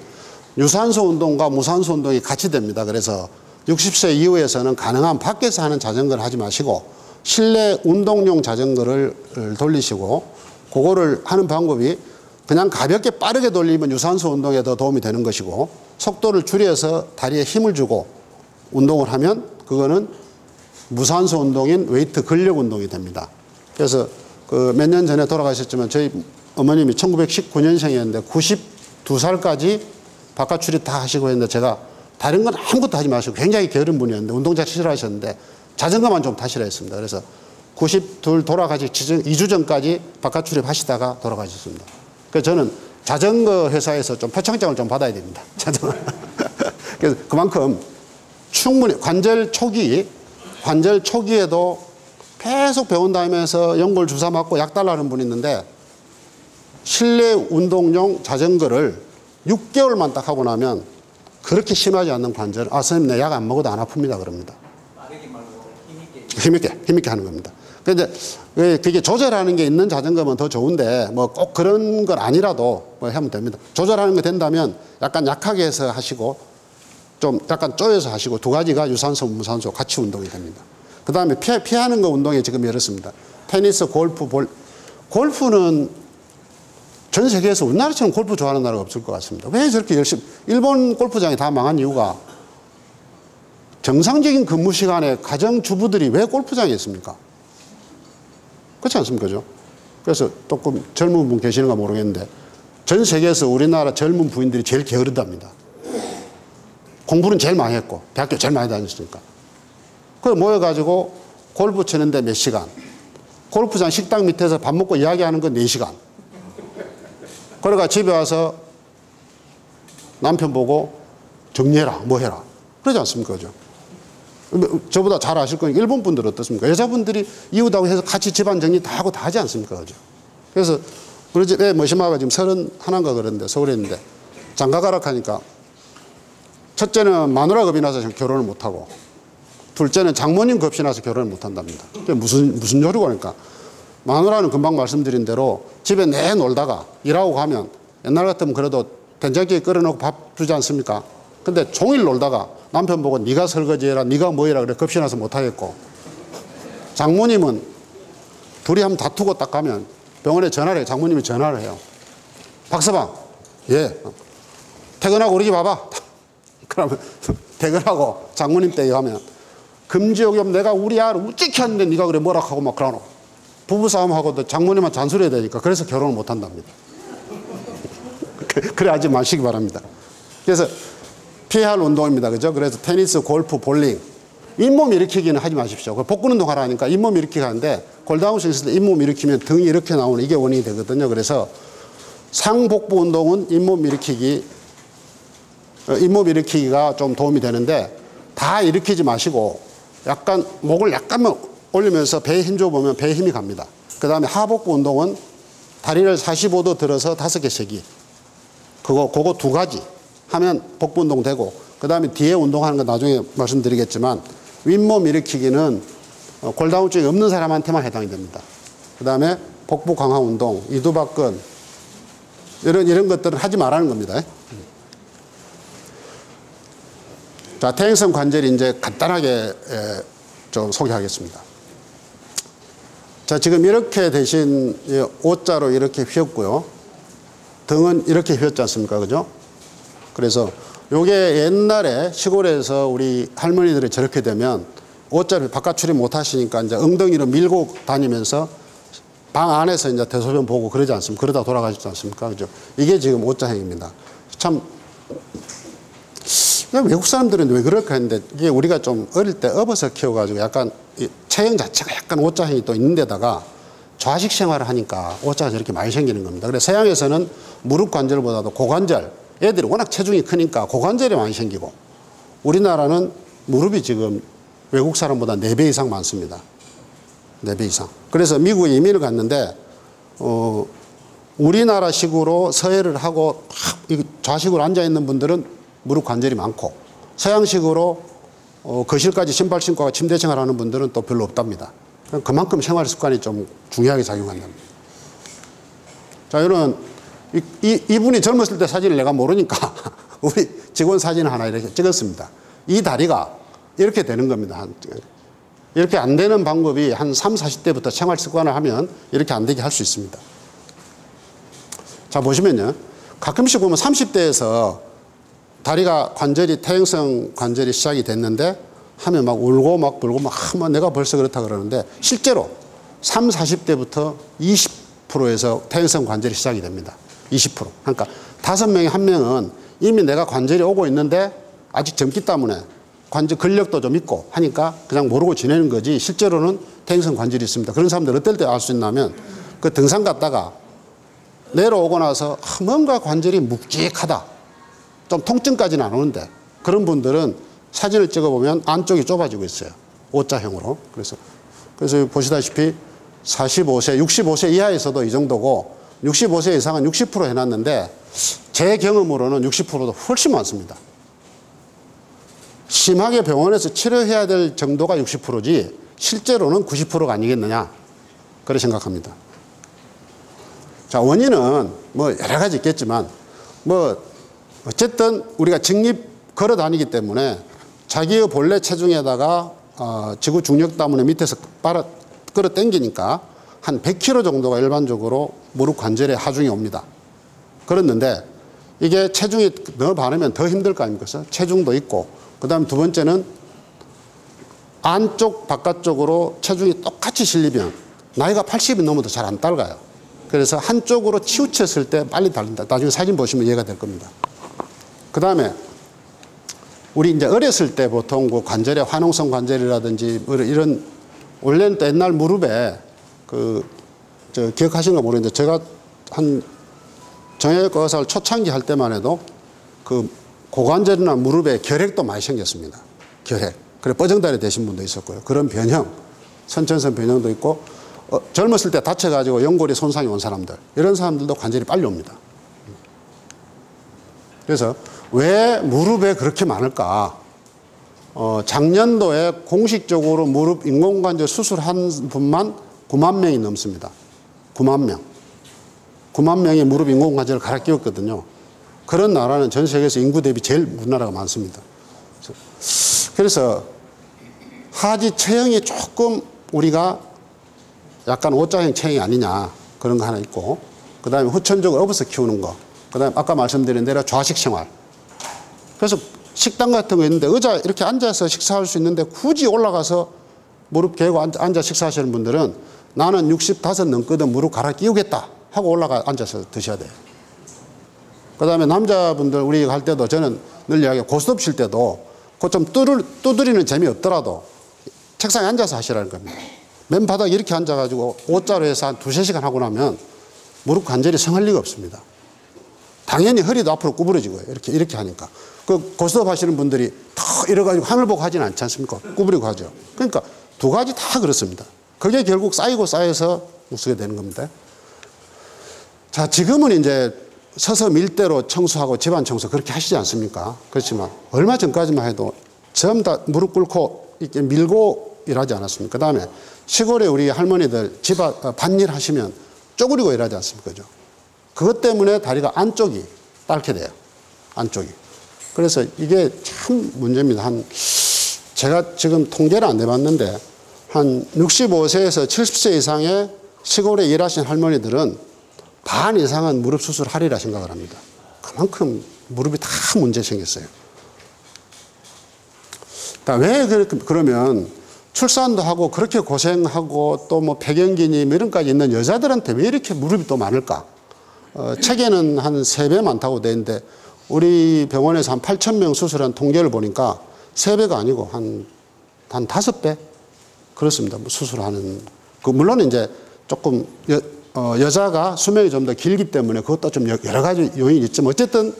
유산소 운동과 무산소 운동이 같이 됩니다. 그래서 60세 이후에서는 가능한 밖에서 하는 자전거를 하지 마시고 실내 운동용 자전거를 돌리시고 그거를 하는 방법이 그냥 가볍게 빠르게 돌리면 유산소 운동에 더 도움이 되는 것이고 속도를 줄여서 다리에 힘을 주고 운동을 하면 그거는 무산소 운동인 웨이트 근력 운동이 됩니다. 그래서 그 몇 년 전에 돌아가셨지만 저희 어머님이 1919년생이었는데 92살까지 바깥 출입 다 하시고 했는데 제가 다른 건 아무것도 하지 마시고 굉장히 게으른 분이었는데 운동 자체 싫어하셨는데 자전거만 좀 타시라 했습니다. 그래서 92 돌아가시 2주 전까지 바깥 출입 하시다가 돌아가셨습니다. 그래서 저는 자전거 회사에서 좀 표창장을 좀 받아야 됩니다. [laughs] 자전거. 그래서 그만큼 충분히 관절 초기, 관절 초기에도 계속 병원 다니면서 연골 주사 맞고 약 달라는 분이 있는데 실내 운동용 자전거를 6개월만 딱 하고 나면 그렇게 심하지 않는 관절, 아, 선생님, 내 약 안 먹어도 안 아픕니다. 그럽니다. 힘있게 힘있게, 힘있게 하는 겁니다. 근데 왜 그게 조절하는 게 있는 자전거면 더 좋은데 뭐 꼭 그런 건 아니라도 뭐 하면 됩니다. 조절하는 게 된다면 약간 약하게 해서 하시고 좀 약간 쪼여서 하시고 두 가지가 유산소, 무산소 같이 운동이 됩니다. 그 다음에 피해, 피하는 거 운동이 지금 이렇습니다. 테니스, 골프, 볼. 골프는 전 세계에서 우리나라처럼 골프 좋아하는 나라가 없을 것 같습니다. 왜 저렇게 열심히, 일본 골프장이 다 망한 이유가 정상적인 근무 시간에 가정주부들이 왜 골프장에 있습니까? 그렇지 않습니까? 그죠? 그래서 조금 젊은 분 계시는가 모르겠는데 전 세계에서 우리나라 젊은 부인들이 제일 게으르답니다. 공부는 제일 많이 했고 대학교 제일 많이 다녔으니까. 그 모여가지고 골프 치는데 몇 시간. 골프장 식당 밑에서 밥 먹고 이야기하는 건 4시간. 그러가 집에 와서 남편 보고 정리해라, 뭐 해라. 그러지 않습니까? 그죠? 저보다 잘 아실 거니까 일본 분들 어떻습니까? 여자분들이 이웃하고 해서 같이 집안 정리 다 하고 다 하지 않습니까? 그죠? 그래서 우리 집에 머시마가 지금 서른 하나인가 그런데 서울에 있는데 장가 가락 하니까 첫째는 마누라 겁이 나서 결혼을 못하고 둘째는 장모님 겁이 나서 결혼을 못한답니다. 무슨, 무슨 요리고 하니까 마누라는 금방 말씀드린 대로 집에 내 놀다가 일하고 가면 옛날 같으면 그래도 된장찌개 끓여놓고 밥 주지 않습니까? 근데 종일 놀다가 남편 보고 네가 설거지해라 네가 뭐해라 그래 겁이 나서 못하겠고. 장모님은 둘이 한번 다투고 딱 가면 병원에 전화를 해요. 장모님이 전화를 해요. 박서방 예. 퇴근하고 우리 집 와봐. [laughs] 그러면 [laughs] 퇴근하고 장모님 댁에 가면 금지옥염 내가 우리 아를 우찌게 하는데 네가 그래 뭐라 하고 막 그러노. 부부싸움하고도 장모님만 잔소리해야 되니까 그래서 결혼을 못 한답니다. [laughs] 그래 하지 마시기 바랍니다. 그래서 피할 운동입니다. 그죠? 그래서 테니스, 골프, 볼링. 잇몸 일으키기는 하지 마십시오. 복근 운동 하라니까 잇몸 일으키기 하는데 골다운스 있을 때 잇몸 일으키면 등이 이렇게 나오는 이게 원인이 되거든요. 그래서 상복부 운동은 잇몸 일으키기, 어, 잇몸 일으키기가 좀 도움이 되는데 다 일으키지 마시고 약간 목을 약간만 올리면서 배에 힘 줘 보면 배에 힘이 갑니다. 그 다음에 하복부 운동은 다리를 45도 들어서 다섯 개 세기. 그거, 그거 두 가지. 하면 복부 운동 되고 그 다음에 뒤에 운동하는 건 나중에 말씀드리겠지만 윗몸 일으키기는 어, 골다공증이 없는 사람한테만 해당이 됩니다. 그 다음에 복부 강화 운동, 이두박근 이런 이런 것들은 하지 말라는 겁니다. 자, 퇴행성 관절이 이제 간단하게 좀 소개하겠습니다. 자, 지금 이렇게 대신 O자로 이렇게 휘었고요. 등은 이렇게 휘었지 않습니까? 그죠? 그래서 요게 옛날에 시골에서 우리 할머니들이 저렇게 되면 옷자를 바깥 출입 못 하시니까 이제 엉덩이로 밀고 다니면서 방 안에서 이제 대소변 보고 그러지 않습니까? 그러다 돌아가시지 않습니까? 그죠? 이게 지금 옷자 행입니다. 참, 외국 사람들은 왜 그럴까 했는데 이게 우리가 좀 어릴 때 업어서 키워가지고 약간 체형 자체가 약간 옷자행이 또 있는데다가 좌식 생활을 하니까 옷자가 저렇게 많이 생기는 겁니다. 그래서 서양에서는 무릎 관절보다도 고관절, 애들이 워낙 체중이 크니까 고관절이 많이 생기고 우리나라는 무릎이 지금 외국 사람보다 4배 이상 많습니다. 4배 이상. 그래서 미국에 이민을 갔는데 어, 우리나라식으로 서해를 하고 좌식으로 앉아있는 분들은 무릎 관절이 많고 서양식으로 어, 거실까지 신발 신고 침대 생활하는 분들은 또 별로 없답니다. 그만큼 생활 습관이 좀 중요하게 작용한답니다. 자, 이런 이, 이, 이분이 젊었을 때 사진을 내가 모르니까 [laughs] 우리 직원 사진 하나 이렇게 찍었습니다. 이 다리가 이렇게 되는 겁니다. 이렇게 안 되는 방법이 한 3, 40대부터 생활 습관을 하면 이렇게 안 되게 할 수 있습니다. 자, 보시면요. 가끔씩 보면 30대에서 다리가 관절이, 퇴행성 관절이 시작이 됐는데 하면 막 울고 막 불고 막, 아, 내가 벌써 그렇다 그러는데 실제로 3, 40대부터 20%에서 퇴행성 관절이 시작이 됩니다. 20%. 그러니까 다섯 명에 한 명은 이미 내가 관절이 오고 있는데 아직 젊기 때문에 관절 근력도 좀 있고 하니까 그냥 모르고 지내는 거지 실제로는 퇴행성 관절이 있습니다. 그런 사람들 어떨 때 알 수 있냐면 그 등산 갔다가 내려오고 나서 뭔가 관절이 묵직하다. 좀 통증까지는 안 오는데 그런 분들은 사진을 찍어보면 안쪽이 좁아지고 있어요. O자형으로. 그래서, 그래서 보시다시피 45세, 65세 이하에서도 이 정도고 65세 이상은 60% 해놨는데 제 경험으로는 60%도 훨씬 많습니다. 심하게 병원에서 치료해야 될 정도가 60%지 실제로는 90%가 아니겠느냐 그렇게 생각합니다. 자 원인은 뭐 여러 가지 있겠지만 뭐 어쨌든 우리가 직립 걸어 다니기 때문에 자기의 본래 체중에다가 어, 지구 중력 때문에 밑에서 빨아 끌어 당기니까 한 100kg 정도가 일반적으로 무릎 관절에 하중이 옵니다. 그랬는데 이게 체중이 너무 많으면 더 힘들 거 아닙니까? 체중도 있고 그 다음 두 번째는 안쪽 바깥쪽으로 체중이 똑같이 실리면 나이가 80이 넘어도 잘안 따라가요. 그래서 한쪽으로 치우쳤을 때 빨리 달린다. 나중에 사진 보시면 이해가 될 겁니다. 그 다음에 우리 이제 어렸을 때 보통 그 관절에 화농성 관절이라든지 뭐 이런 원래는 또 옛날 무릎에 그 저 기억하시는가 모르겠는데 제가 한 정형외과 의사를 초창기 할 때만 해도 그 고관절이나 무릎에 결핵도 많이 생겼습니다. 결핵. 그래 뻐정다리 되신 분도 있었고요. 그런 변형, 선천성 변형도 있고 어, 젊었을 때 다쳐가지고 연골이 손상이 온 사람들 이런 사람들도 관절이 빨리 옵니다. 그래서 왜 무릎에 그렇게 많을까? 어, 작년도에 공식적으로 무릎 인공관절 수술한 분만 9만 명이 넘습니다. 9만 명. 9만 명이 무릎 인공관절을 갈아 끼웠거든요. 그런 나라는 전 세계에서 인구 대비 제일 우리나라가 많습니다. 그래서 하지 체형이 조금 우리가 약간 오자형 체형이 아니냐 그런 거 하나 있고 그 다음에 후천적으로 업어서 키우는 거. 그 다음에 아까 말씀드린 대로 좌식 생활. 그래서 식당 같은 거 있는데 의자 이렇게 앉아서 식사할 수 있는데 굳이 올라가서 무릎 개고 앉아 식사하시는 분들은 나는 65 넘거든 무릎 갈아 끼우겠다 하고 올라가 앉아서 드셔야 돼요. 그 다음에 남자분들 우리 할 때도 저는 늘 이야기해 고스톱 칠 때도 그좀 두드리는 재미 없더라도 책상에 앉아서 하시라는 겁니다. 맨바닥 이렇게 앉아가지고 옷자로 해서 한 두세 시간 하고 나면 무릎 관절이 성할 리가 없습니다. 당연히 허리도 앞으로 구부러지고요. 이렇게, 이렇게 하니까. 그 고스톱 하시는 분들이 더 이래가지고 하늘 보고 하지는 않지 않습니까? 구부리고 하죠. 그러니까 두 가지 다 그렇습니다. 그게 결국 쌓이고 쌓여서 우스게 되는 겁니다. 자, 지금은 이제 서서 밀대로 청소하고 집안 청소 그렇게 하시지 않습니까? 그렇지만 얼마 전까지만 해도 전부 다 무릎 꿇고 이렇게 밀고 일하지 않았습니까? 그 다음에 시골에 우리 할머니들 집안 어, 밭일 하시면 쪼그리고 일하지 않습니까? 그죠? 그것 때문에 다리가 안쪽이 딸게 돼요. 안쪽이. 그래서 이게 참 문제입니다. 한, 제가 지금 통계를 안 내봤는데, 한 65세에서 70세 이상의 시골에 일하신 할머니들은 반 이상은 무릎 수술하리라 생각을 합니다. 그만큼 무릎이 다 문제 생겼어요. 왜 그러면 출산도 하고 그렇게 고생하고 또뭐 폐경기니 뭐 이런까지 있는 여자들한테 왜 이렇게 무릎이 또 많을까? 어, 책에는 한 세 배 많다고 돼 있는데 우리 병원에서 한 8천 명 수술한 통계를 보니까 세 배가 아니고 한, 한 다섯 배? 그렇습니다. 뭐 수술하는. 그 물론 이제 조금 여, 어, 여자가 수명이 좀 더 길기 때문에 그것도 좀 여러 가지 요인이 있지만 어쨌든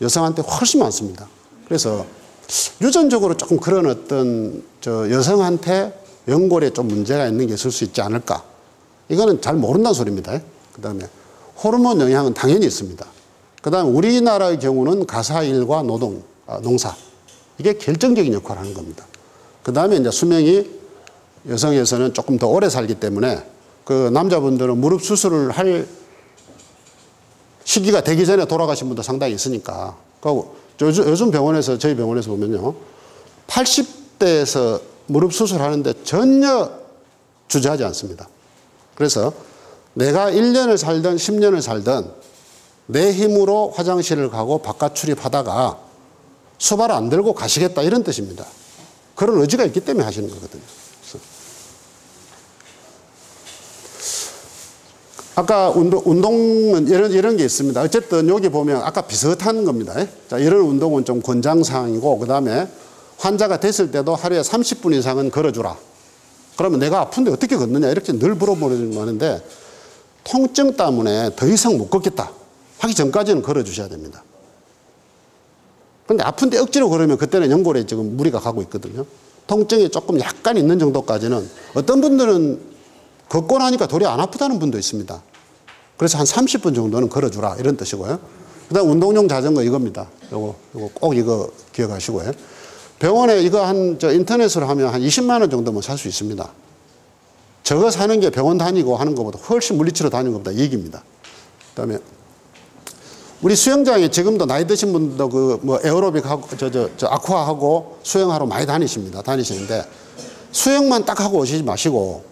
여성한테 훨씬 많습니다. 그래서 유전적으로 조금 그런 어떤 저 여성한테 연골에 좀 문제가 있는 게 있을 수 있지 않을까. 이거는 잘 모른다는 소리입니다. 그 다음에 호르몬 영향은 당연히 있습니다. 그 다음에 우리나라의 경우는 가사일과 노동, 아, 농사. 이게 결정적인 역할을 하는 겁니다. 그 다음에 이제 수명이 여성에서는 조금 더 오래 살기 때문에 그 남자분들은 무릎 수술을 할 시기가 되기 전에 돌아가신 분도 상당히 있으니까. 그 요즘 병원에서, 저희 병원에서 보면요. 80대에서 무릎 수술하는데 전혀 주저하지 않습니다. 그래서 내가 1년을 살든 10년을 살든 내 힘으로 화장실을 가고 바깥 출입하다가 수발 안 들고 가시겠다 이런 뜻입니다. 그런 의지가 있기 때문에 하시는 거거든요. 아까 운동, 운동은 이런, 이런 게 있습니다. 어쨌든 여기 보면 아까 비슷한 겁니다. 자, 이런 운동은 좀 권장사항이고, 그 다음에 환자가 됐을 때도 하루에 30분 이상은 걸어주라. 그러면 내가 아픈데 어떻게 걷느냐 이렇게 늘 물어보는 거는데 통증 때문에 더 이상 못 걷겠다 하기 전까지는 걸어주셔야 됩니다. 근데 아픈데 억지로 걸으면 그때는 연골에 지금 무리가 가고 있거든요. 통증이 조금 약간 있는 정도까지는 어떤 분들은 걷고 나니까 도리 안 아프다는 분도 있습니다. 그래서 한 30분 정도는 걸어주라 이런 뜻이고요. 그 다음 운동용 자전거 이겁니다. 요거, 요거 꼭 이거 기억하시고요. 병원에 이거 한 저 인터넷으로 하면 한 20만 원 정도면 살 수 있습니다. 저거 사는 게 병원 다니고 하는 것보다 훨씬 물리치료 다니는 것보다 이익입니다. 그다음에 우리 수영장에 지금도 나이 드신 분도 그 뭐 에어로빅 하고 저 저 저 아쿠아 하고 수영하러 많이 다니십니다. 다니시는데 수영만 딱 하고 오시지 마시고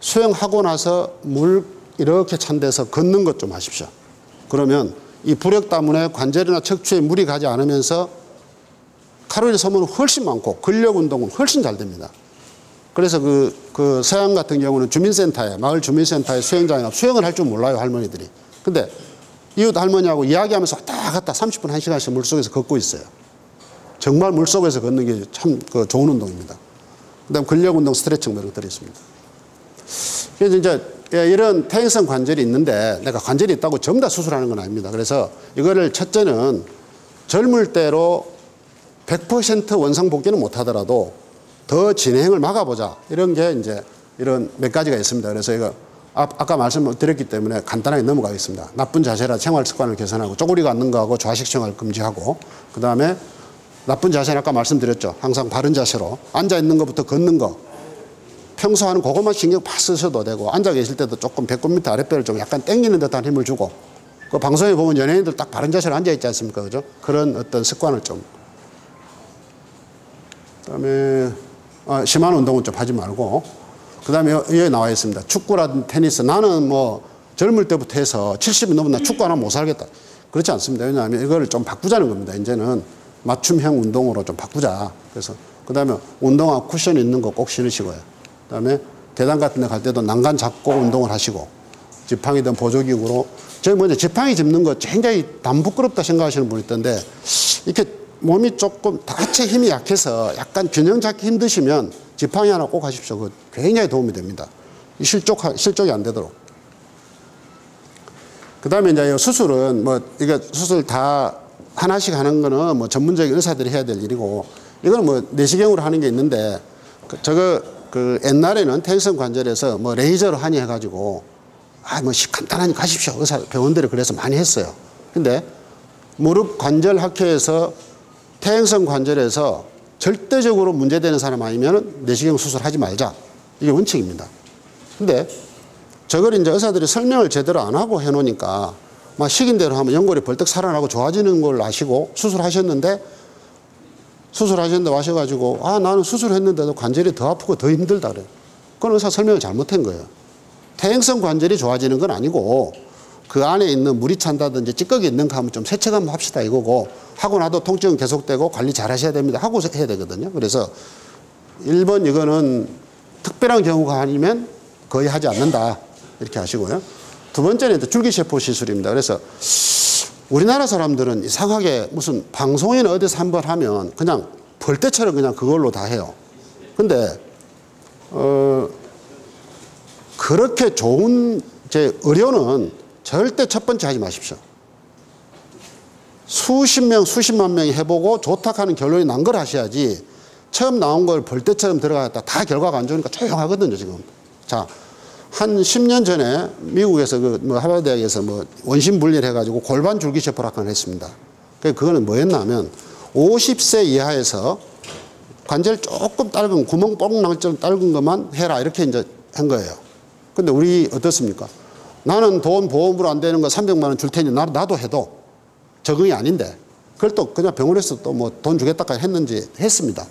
수영하고 나서 물 이렇게 찬 데서 걷는 것 좀 하십시오. 그러면 이 부력 때문에 관절이나 척추에 물이 가지 않으면서 칼로리 소모는 훨씬 많고 근력 운동은 훨씬 잘 됩니다. 그래서 그, 그 서양 같은 경우는 주민센터에, 마을 주민센터에 수영장에 수영을 할 줄 몰라요, 할머니들이. 근데 이웃 할머니하고 이야기하면서 왔다 갔다 30분, 1시간씩 물 속에서 걷고 있어요. 정말 물 속에서 걷는 게 참 그 좋은 운동입니다. 그 다음 근력 운동 스트레칭 뭐 이런 것들이 있습니다. 그래서 이제 예, 이런 퇴행성 관절이 있는데 내가 관절이 있다고 전부 다 수술하는 건 아닙니다. 그래서 이거를 첫째는 젊을 때로 100% 원상 복귀는 못 하더라도 더 진행을 막아보자. 이런 게 이제 이런 몇 가지가 있습니다. 그래서 이거 아- 아까 말씀드렸기 때문에 간단하게 넘어가겠습니다. 나쁜 자세라 생활 습관을 개선하고 쪼그리고 앉는 거하고 좌식 생활 금지하고 그 다음에 나쁜 자세는 아까 말씀드렸죠. 항상 바른 자세로 앉아 있는 것부터 걷는 거. 평소 하는 그것만 신경 팍 쓰셔도 되고 앉아 계실 때도 조금 배꼽 밑에 아랫배를 좀 약간 당기는 듯한 힘을 주고 그 방송에 보면 연예인들 딱 바른 자세로 앉아 있지 않습니까? 그죠? 그런 어떤 습관을 좀 그다음에 아, 심한 운동은 좀 하지 말고 그다음에 여기 나와 있습니다. 축구라든 테니스 나는 뭐 젊을 때부터 해서 70이 넘으면 나 축구 하나 못 살겠다. 그렇지 않습니다. 왜냐하면 이거를 좀 바꾸자는 겁니다. 이제는 맞춤형 운동으로 좀 바꾸자. 그래서 그다음에 운동화 쿠션 있는 거 꼭 신으시고요. 그다음에 계단 같은 데 갈 때도 난간 잡고 운동을 하시고 지팡이든 보조기구로 저희 먼저 지팡이 짚는 거 굉장히 담부끄럽다 생각하시는 분이 있던데 이렇게 몸이 조금 하체 힘이 약해서 약간 균형 잡기 힘드시면 지팡이 하나 꼭 하십시오. 그 굉장히 도움이 됩니다. 이 실족 실족이 안 되도록. 그다음에 이제 이 수술은 뭐 이게 수술 다 하나씩 하는 거는 뭐 전문적인 의사들이 해야 될 일이고 이거는 뭐 내시경으로 하는 게 있는데 그 저거 그 옛날에는 텐션 관절에서 뭐 레이저로 하니 해가지고 아 뭐 간단하니 가십시오 의사 병원들이 그래서 많이 했어요. 근데 무릎 관절 학회에서 퇴행성 관절에서 절대적으로 문제되는 사람 아니면 내시경 수술하지 말자. 이게 원칙입니다. 근데 저걸 이제 의사들이 설명을 제대로 안 하고 해놓으니까 막 식인 대로 하면 연골이 벌떡 살아나고 좋아지는 걸 아시고 수술하셨는데 수술하셨는데 와셔가지고 아 나는 수술했는데도 관절이 더 아프고 더 힘들다 그래요. 그건 의사 설명을 잘못한 거예요. 퇴행성 관절이 좋아지는 건 아니고 그 안에 있는 물이 찬다든지 찌꺼기 있는 거 하면 좀 세척 한번 합시다 이거고 하고 나도 통증은 계속되고 관리 잘 하셔야 됩니다. 하고 해야 되거든요. 그래서 1번 이거는 특별한 경우가 아니면 거의 하지 않는다. 이렇게 하시고요. 두 번째는 줄기세포 시술입니다. 그래서 우리나라 사람들은 이상하게 무슨 방송이나 어디서 한 번 하면 그냥 벌떼처럼 그냥 그걸로 다 해요. 근데, 어, 그렇게 좋은 제 의료는 절대 첫 번째 하지 마십시오. 수십 명, 수십만 명이 해보고 좋다 하는 결론이 난 걸 하셔야지 처음 나온 걸 벌떼처럼 들어갔다 다 결과가 안 좋으니까 조용하거든요, 지금. 자, 한 10년 전에 미국에서 그 뭐 하버드 대학에서 뭐 원심 분리를 해가지고 골반 줄기 세포학을 했습니다. 그 그거는 뭐였냐면 50세 이하에서 관절 조금 짧은 구멍 뽕 날처럼 짧은 것만 해라 이렇게 이제 한 거예요. 근데 우리 어떻습니까? 나는 돈 보험으로 안 되는 거 300만 원 줄 테니 나, 나도 해도 적응이 아닌데 그걸 또 그냥 병원에서 또 뭐 돈 주겠다까지 했는지 했습니다.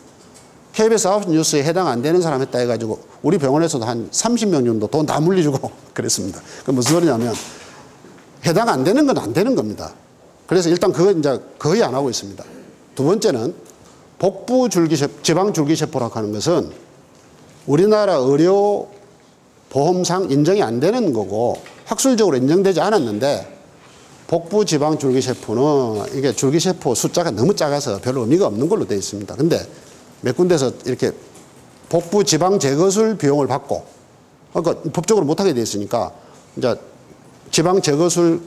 KBS 9시 뉴스에 해당 안 되는 사람 했다 해가지고 우리 병원에서도 한 30명 정도 돈 다 물리주고 그랬습니다. 그 무슨 소리냐면 해당 안 되는 건 안 되는 겁니다. 그래서 일단 그거 이제 거의 안 하고 있습니다. 두 번째는 복부 줄기세포, 지방 줄기세포라고 하는 것은 우리나라 의료 보험상 인정이 안 되는 거고 학술적으로 인정되지 않았는데 복부 지방 줄기세포는 이게 줄기세포 숫자가 너무 작아서 별로 의미가 없는 걸로 되어 있습니다. 근데 몇 군데서 이렇게 복부 지방 제거술 비용을 받고 그러니까 법적으로 못하게 되어 있으니까 이제 지방 제거술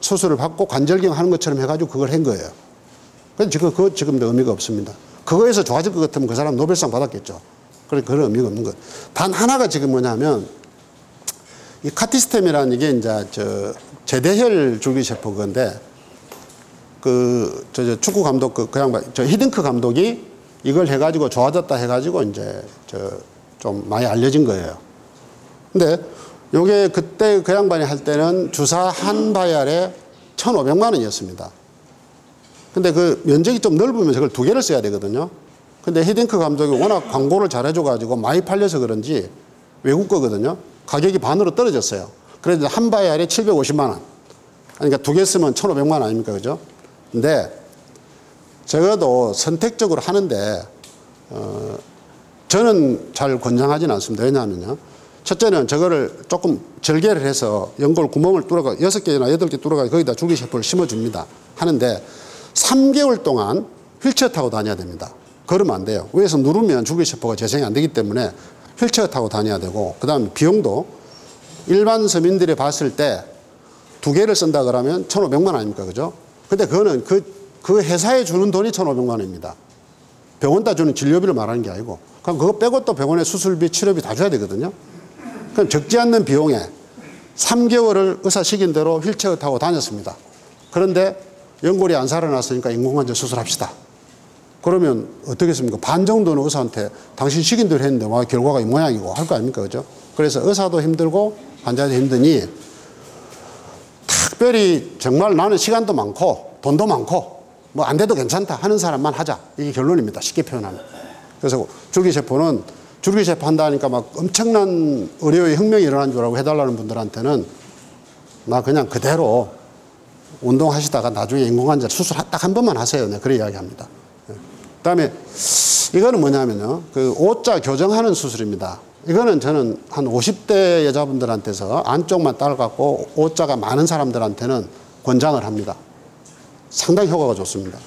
수술을 받고 관절경 하는 것처럼 해가지고 그걸 한 거예요. 근데 지금 그거 지금도 의미가 없습니다. 그거에서 좋아질 것 같으면 그 사람 노벨상 받았겠죠. 그래 그런 의미가 없는 거예요. 단 하나가 지금 뭐냐면 이 카티스템이라는 이게 이제 저 제대혈 줄기세포 건데 그 저 축구 감독 그, 그 양반 저 히딩크 감독이 이걸 해가지고 좋아졌다 해가지고 이제 저 좀 많이 알려진 거예요. 근데 요게 그때 그 양반이 할 때는 주사 한 바이알에 1,500만 원이었습니다. 근데 그 면적이 좀 넓으면 저걸 두 개를 써야 되거든요. 근데 히딩크 감독이 워낙 광고를 잘 해줘가지고 많이 팔려서 그런지 외국 거거든요. 가격이 반으로 떨어졌어요. 그래서 한 바이알에 750만 원. 그러니까 두 개 쓰면 1,500만 원 아닙니까? 그죠? 근데 적어도 선택적으로 하는데, 어, 저는 잘 권장하지는 않습니다. 왜냐하면요. 첫째는 저거를 조금 절개를 해서 연골 구멍을 뚫어가, 여섯 개나 여덟 개 뚫어가 거기다 줄기세포를 심어줍니다. 하는데 3개월 동안 휠체어 타고 다녀야 됩니다. 걸으면 안 돼요. 위에서 누르면 줄기세포가 재생이 안 되기 때문에 휠체어 타고 다녀야 되고, 그 다음에 비용도 일반 서민들이 봤을 때 두 개를 쓴다 그러면 1,500만 원 아닙니까? 그죠? 근데 그거는 그, 그 회사에 주는 돈이 1,500만 원입니다. 병원 다 주는 진료비를 말하는 게 아니고. 그럼 그거 빼고 또 병원에 수술비, 치료비 다 줘야 되거든요. 그럼 적지 않는 비용에 3개월을 의사 시킨 대로 휠체어 타고 다녔습니다. 그런데 연골이 안 살아났으니까 인공관절 수술합시다. 그러면 어떻겠습니까? 반 정도는 의사한테 당신 시킨 대로 했는데 와 결과가 이 모양이고 할 거 아닙니까? 그죠? 그래서 의사도 힘들고 환자도 힘드니 특별히 정말 나는 시간도 많고 돈도 많고 뭐 안 돼도 괜찮다 하는 사람만 하자. 이게 결론입니다. 쉽게 표현하면. 그래서 줄기세포는 줄기세포 한다니까 막 엄청난 의료의 혁명이 일어난 줄 알고 해달라는 분들한테는 나 그냥 그대로 운동하시다가 나중에 인공관절 수술 딱 한 번만 하세요. 네, 그래 이야기합니다. 그 다음에 이거는 뭐냐면요. 그 O자 교정하는 수술입니다. 이거는 저는 한 50대 여자분들한테서 안쪽만 따라갖고 O자가 많은 사람들한테는 권장을 합니다. 상당히 효과가 좋습니다.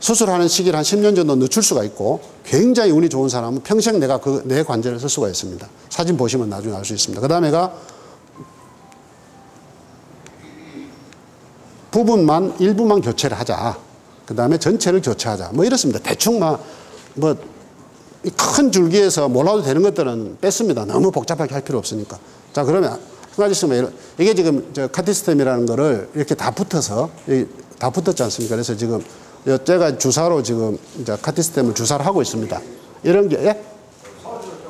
수술하는 시기를 한 10년 정도 늦출 수가 있고 굉장히 운이 좋은 사람은 평생 내가 그 내 관절을 쓸 수가 있습니다. 사진 보시면 나중에 알 수 있습니다. 그 다음에가 부분만 일부만 교체를 하자. 그 다음에 전체를 교체하자. 뭐 이렇습니다. 대충 막뭐 큰 줄기에서 몰라도 되는 것들은 뺐습니다. 너무 복잡하게 할 필요 없으니까. 자, 그러면 한 가지 있으면 이게 지금 저 카티스템이라는 거를 이렇게 다 붙어서 다 붙었지 않습니까? 그래서 지금 제가 주사로 지금 이제 카티스템을 주사를 하고 있습니다. 이런 게, 예?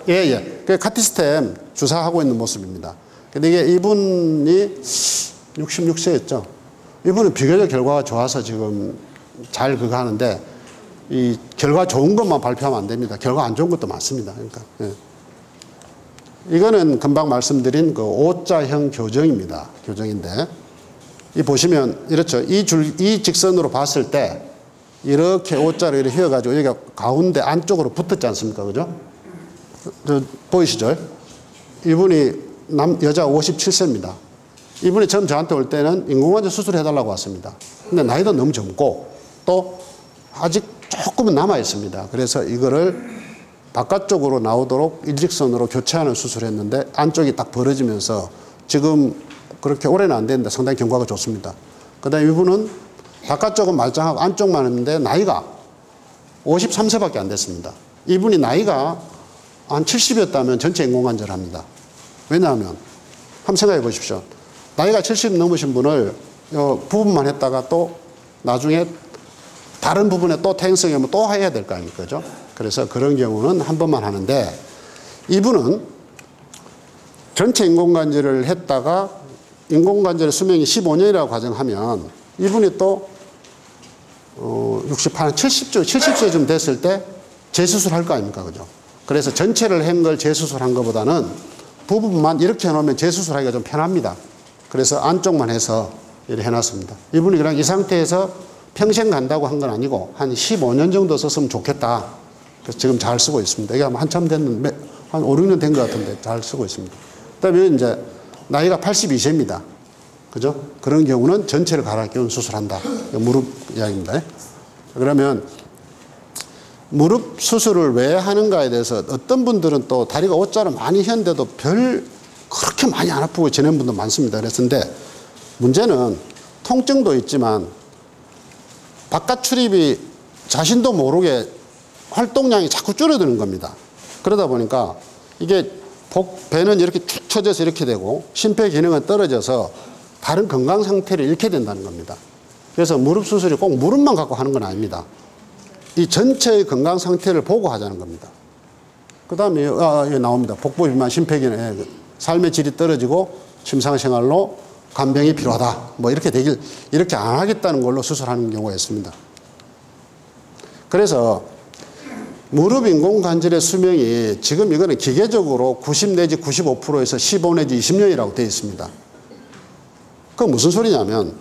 예, 예. 그 카티스템 주사하고 있는 모습입니다. 근데 이게 이분이 66세였죠. 이분은 비교적 결과가 좋아서 지금 잘 그거 하는데 이 결과 좋은 것만 발표하면 안 됩니다. 결과 안 좋은 것도 많습니다. 그러니까 예. 이거는 금방 말씀드린 그 O자형 교정입니다. 교정인데 이 보시면 이렇죠. 이 줄 이 직선으로 봤을 때 이렇게 O자를 이렇게 휘어가지고 여기가 가운데 안쪽으로 붙었지 않습니까? 그죠? 저, 보이시죠? 이분이 남 여자 57세입니다. 이분이 처음 저한테 올 때는 인공관절 수술해달라고 왔습니다. 근데 나이도 너무 젊고 또 아직 조금은 남아 있습니다. 그래서 이거를 바깥쪽으로 나오도록 일직선으로 교체하는 수술을 했는데 안쪽이 딱 벌어지면서 지금 그렇게 오래는 안 됐는데 상당히 경과가 좋습니다. 그 다음에 이분은 바깥쪽은 말짱하고 안쪽만 했는데 나이가 53세밖에 안 됐습니다. 이분이 나이가 한 70이었다면 전체 인공관절 합니다. 왜냐하면 한번 생각해 보십시오. 나이가 70 넘으신 분을 부분만 했다가 또 나중에 다른 부분에 또 퇴행성이 오면 또 해야 될 거 아닙니까? 그죠? 그래서 그런 경우는 한 번만 하는데 이분은 전체 인공관절을 했다가 인공관절의 수명이 15년이라고 가정하면 이분이 또 어, 68, 70세, 70세쯤 됐을 때 재수술할 거 아닙니까? 그죠? 그래서 전체를 한 걸 재수술한 것보다는 부분만 이렇게 해놓으면 재수술하기가 좀 편합니다. 그래서 안쪽만 해서 이렇게 해놨습니다. 이분이 그냥 이 상태에서 평생 간다고 한 건 아니고 한 15년 정도 썼으면 좋겠다. 그래서 지금 잘 쓰고 있습니다. 이게 아마 한참 됐는, 한 5, 6년 된 것 같은데 잘 쓰고 있습니다. 그 다음에 이제 나이가 82세입니다. 그죠? 그런 경우는 전체를 갈아 끼운 수술한다. 무릎 이야기입니다. 그러면 무릎 수술을 왜 하는가에 대해서 어떤 분들은 또 다리가 옷자로 많이 휘었는데도 별 그렇게 많이 안 아프고 지낸 분도 많습니다. 그랬는데 문제는 통증도 있지만 바깥 출입이 자신도 모르게 활동량이 자꾸 줄어드는 겁니다. 그러다 보니까 이게 복, 배는 이렇게 축 처져서 이렇게 되고 심폐 기능은 떨어져서 다른 건강 상태를 잃게 된다는 겁니다. 그래서 무릎 수술이 꼭 무릎만 갖고 하는 건 아닙니다. 이 전체의 건강 상태를 보고 하자는 겁니다. 그 다음에, 아, 여기 나옵니다. 복부 비만, 심폐기능, 그 삶의 질이 떨어지고 침상생활로 간병이 필요하다. 뭐 이렇게 되길, 이렇게 안 하겠다는 걸로 수술하는 경우가 있습니다. 그래서 무릎 인공관절의 수명이 지금 이거는 기계적으로 90 내지 95%에서 15 내지 20년이라고 되어 있습니다. 그 무슨 소리냐면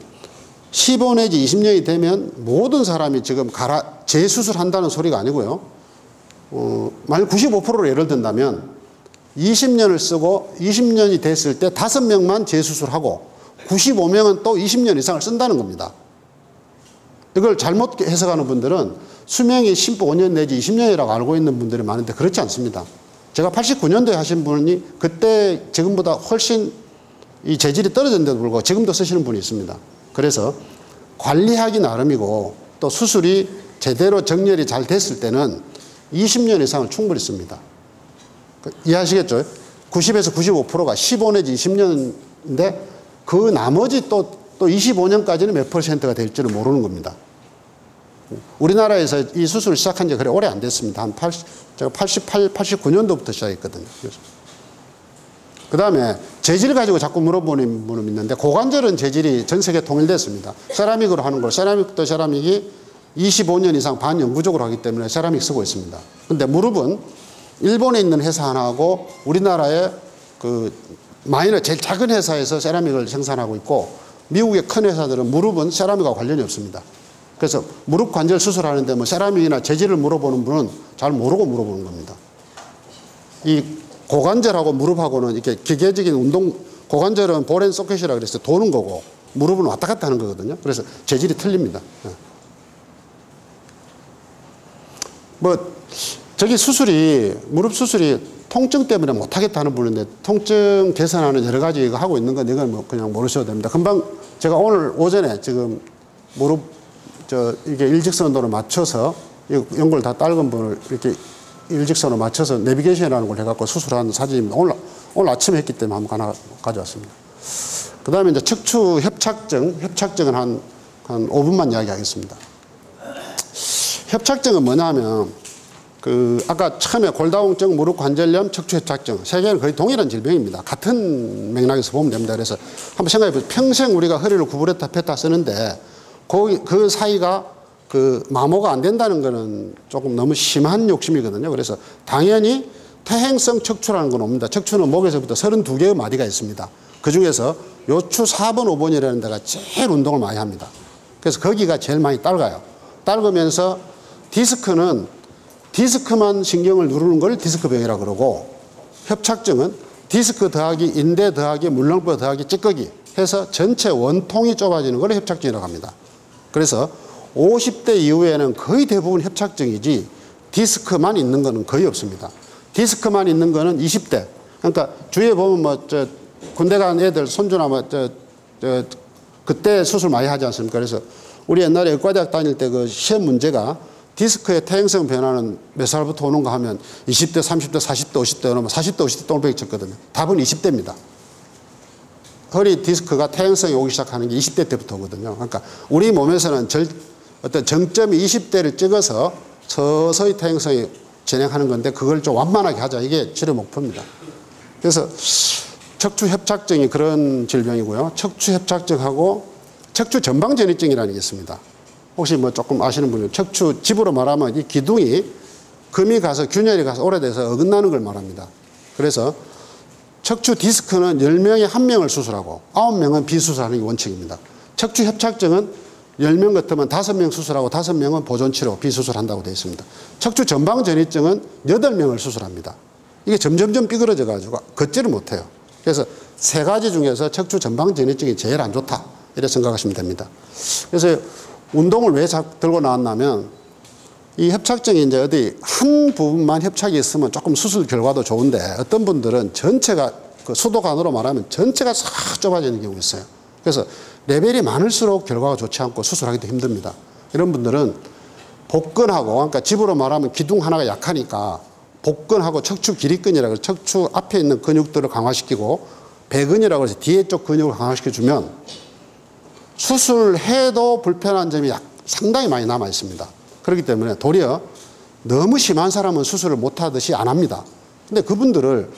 15 내지 20년이 되면 모든 사람이 지금 가라 재수술한다는 소리가 아니고요. 어, 만약 95%로 예를 든다면 20년을 쓰고 20년이 됐을 때 5명만 재수술하고 95명은 또 20년 이상을 쓴다는 겁니다. 이걸 잘못 해석하는 분들은 수명이 15년 내지 20년이라고 알고 있는 분들이 많은데 그렇지 않습니다. 제가 89년도에 하신 분이 그때 지금보다 훨씬 이 재질이 떨어졌는데도 불구하고 지금도 쓰시는 분이 있습니다. 그래서 관리하기 나름이고 또 수술이 제대로 정렬이 잘 됐을 때는 20년 이상을 충분히 씁니다. 그 이해하시겠죠? 90에서 95%가 15 내지 20년인데 그 나머지 또, 또 25년까지는 몇 퍼센트가 될지를 모르는 겁니다. 우리나라에서 이 수술을 시작한 지 그래 오래 안 됐습니다. 한 80, 제가 88, 89년도부터 시작했거든요. 그 다음에 재질 가지고 자꾸 물어보는 분은 있는데 고관절은 재질이 전 세계 통일됐습니다. 세라믹으로 하는 걸 세라믹도 세라믹이 25년 이상 반영구적으로 하기 때문에 세라믹 쓰고 있습니다. 근데 무릎은 일본에 있는 회사 하나하고 우리나라의 그 마이너 제일 작은 회사에서 세라믹을 생산하고 있고 미국의 큰 회사들은 무릎은 세라믹과 관련이 없습니다. 그래서 무릎 관절 수술하는데 뭐 세라믹이나 재질을 물어보는 분은 잘 모르고 물어보는 겁니다. 이 고관절하고 무릎하고는 이렇게 기계적인 운동, 고관절은 볼앤 소켓이라 그래서 도는 거고 무릎은 왔다 갔다 하는 거거든요. 그래서 재질이 틀립니다. 예. 뭐, 저기 수술이, 무릎 수술이 통증 때문에 못하겠다는 분인데 통증 개선하는 여러 가지 이거 하고 있는 건 이건 뭐 그냥 모르셔도 됩니다. 금방 제가 오늘 오전에 지금 무릎 저 이게 일직선으로 맞춰서 이 연골 다 딸건 분을 이렇게 일직선으로 맞춰서 내비게이션이라는 걸 해갖고 수술한 사진입니다. 오늘 오늘 아침에 했기 때문에 한번 하나 가져왔습니다. 그 다음에 이제 척추 협착증, 협착증은 한, 한 5분만 이야기하겠습니다. 협착증은 뭐냐면 그 아까 처음에 골다공증, 무릎 관절염, 척추 협착증 세 개는 거의 동일한 질병입니다. 같은 맥락에서 보면 됩니다. 그래서 한번 생각해 보세요. 평생 우리가 허리를 구부렸다 폈다 쓰는데 그, 그 사이가 그 마모가 안 된다는 거는 조금 너무 심한 욕심이거든요. 그래서 당연히 퇴행성 척추라는 건 옵니다. 척추는 목에서부터 32개의 마디가 있습니다. 그 중에서 요추 4번, 5번이라는 데가 제일 운동을 많이 합니다. 그래서 거기가 제일 많이 딸가요. 딸으면서 디스크는 디스크만 신경을 누르는 걸 디스크병이라 그러고 협착증은 디스크 더하기 인대 더하기 물렁뼈 더하기 찌꺼기 해서 전체 원통이 좁아지는 걸 협착증이라고 합니다. 그래서 50대 이후에는 거의 대부분 협착증이지 디스크만 있는 거는 거의 없습니다. 디스크만 있는 거는 20대. 그러니까 주위에 보면 뭐 저 군대 간 애들 손주나 뭐저 저 그때 수술 많이 하지 않습니까? 그래서 우리 옛날에 의과대학 다닐 때 그 시험 문제가 디스크의 퇴행성 변화는 몇 살부터 오는가 하면 20대, 30대, 40대, 50대, 그러면 40대, 50대 똥배기 쳤거든요. 답은 20대입니다. 허리 디스크가 퇴행성이 오기 시작하는 게 20대 때부터 오거든요. 그러니까 우리 몸에서는 절, 어떤 정점이 20대를 찍어서 서서히 퇴행성이 진행하는 건데 그걸 좀 완만하게 하자. 이게 치료 목표입니다. 그래서 척추 협착증이 그런 질병이고요. 척추 협착증하고 척추 전방전이증이라는 게 있습니다. 혹시 뭐 조금 아시는 분은 척추 집으로 말하면 이 기둥이 금이 가서 균열이 가서 오래돼서 어긋나는 걸 말합니다. 그래서 척추 디스크는 10명에 1명을 수술하고 9명은 비수술하는 게 원칙입니다. 척추 협착증은 10명 같으면 5명 수술하고 5명은 보존치료, 비수술한다고 되어 있습니다. 척추 전방전이증은 8명을 수술합니다. 이게 점점점 삐그러져 가지고 걷지를 못해요. 그래서 세 가지 중에서 척추 전방전이증이 제일 안 좋다. 이렇게 생각하시면 됩니다. 그래서 운동을 왜 들고 나왔냐면 이 협착증이 이제 어디 한 부분만 협착이 있으면 조금 수술 결과도 좋은데 어떤 분들은 전체가 그 수도관으로 말하면 전체가 싹 좁아지는 경우 있어요. 그래서 레벨이 많을수록 결과가 좋지 않고 수술하기도 힘듭니다. 이런 분들은 복근하고 그러니까 집으로 말하면 기둥 하나가 약하니까 복근하고 척추 길이근이라고 척추 앞에 있는 근육들을 강화시키고 배근이라고 해서 뒤에 쪽 근육을 강화시켜 주면 수술해도 불편한 점이 상당히 많이 남아 있습니다. 그렇기 때문에 도리어 너무 심한 사람은 수술을 못 하듯이 안 합니다. 근데 그분들을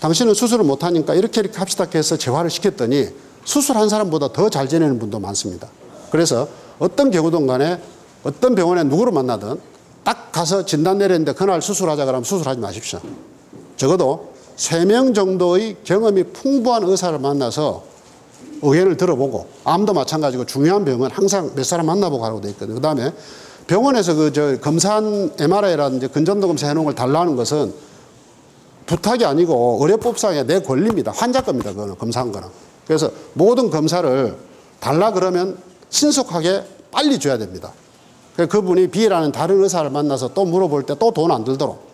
당신은 수술을 못 하니까 이렇게 이렇게 합시다 해서 재활을 시켰더니 수술한 사람보다 더 잘 지내는 분도 많습니다. 그래서 어떤 경우든 간에 어떤 병원에 누구를 만나든 딱 가서 진단 내렸는데 그날 수술하자 그러면 수술하지 마십시오. 적어도 세 명 정도의 경험이 풍부한 의사를 만나서 의견을 들어보고 암도 마찬가지고 중요한 병은 항상 몇 사람 만나보고 하라고 돼 있거든요. 그 다음에 병원에서 그 저 검사한 MRI라든지 근전도 검사 해놓은 걸 달라는 것은 부탁이 아니고 의료법상의 내 권리입니다. 환자 겁니다. 그거는 검사한 거는. 그래서 모든 검사를 달라 그러면 신속하게 빨리 줘야 됩니다. 그래서 그분이 B라는 다른 의사를 만나서 또 물어볼 때 또 돈 안 들도록.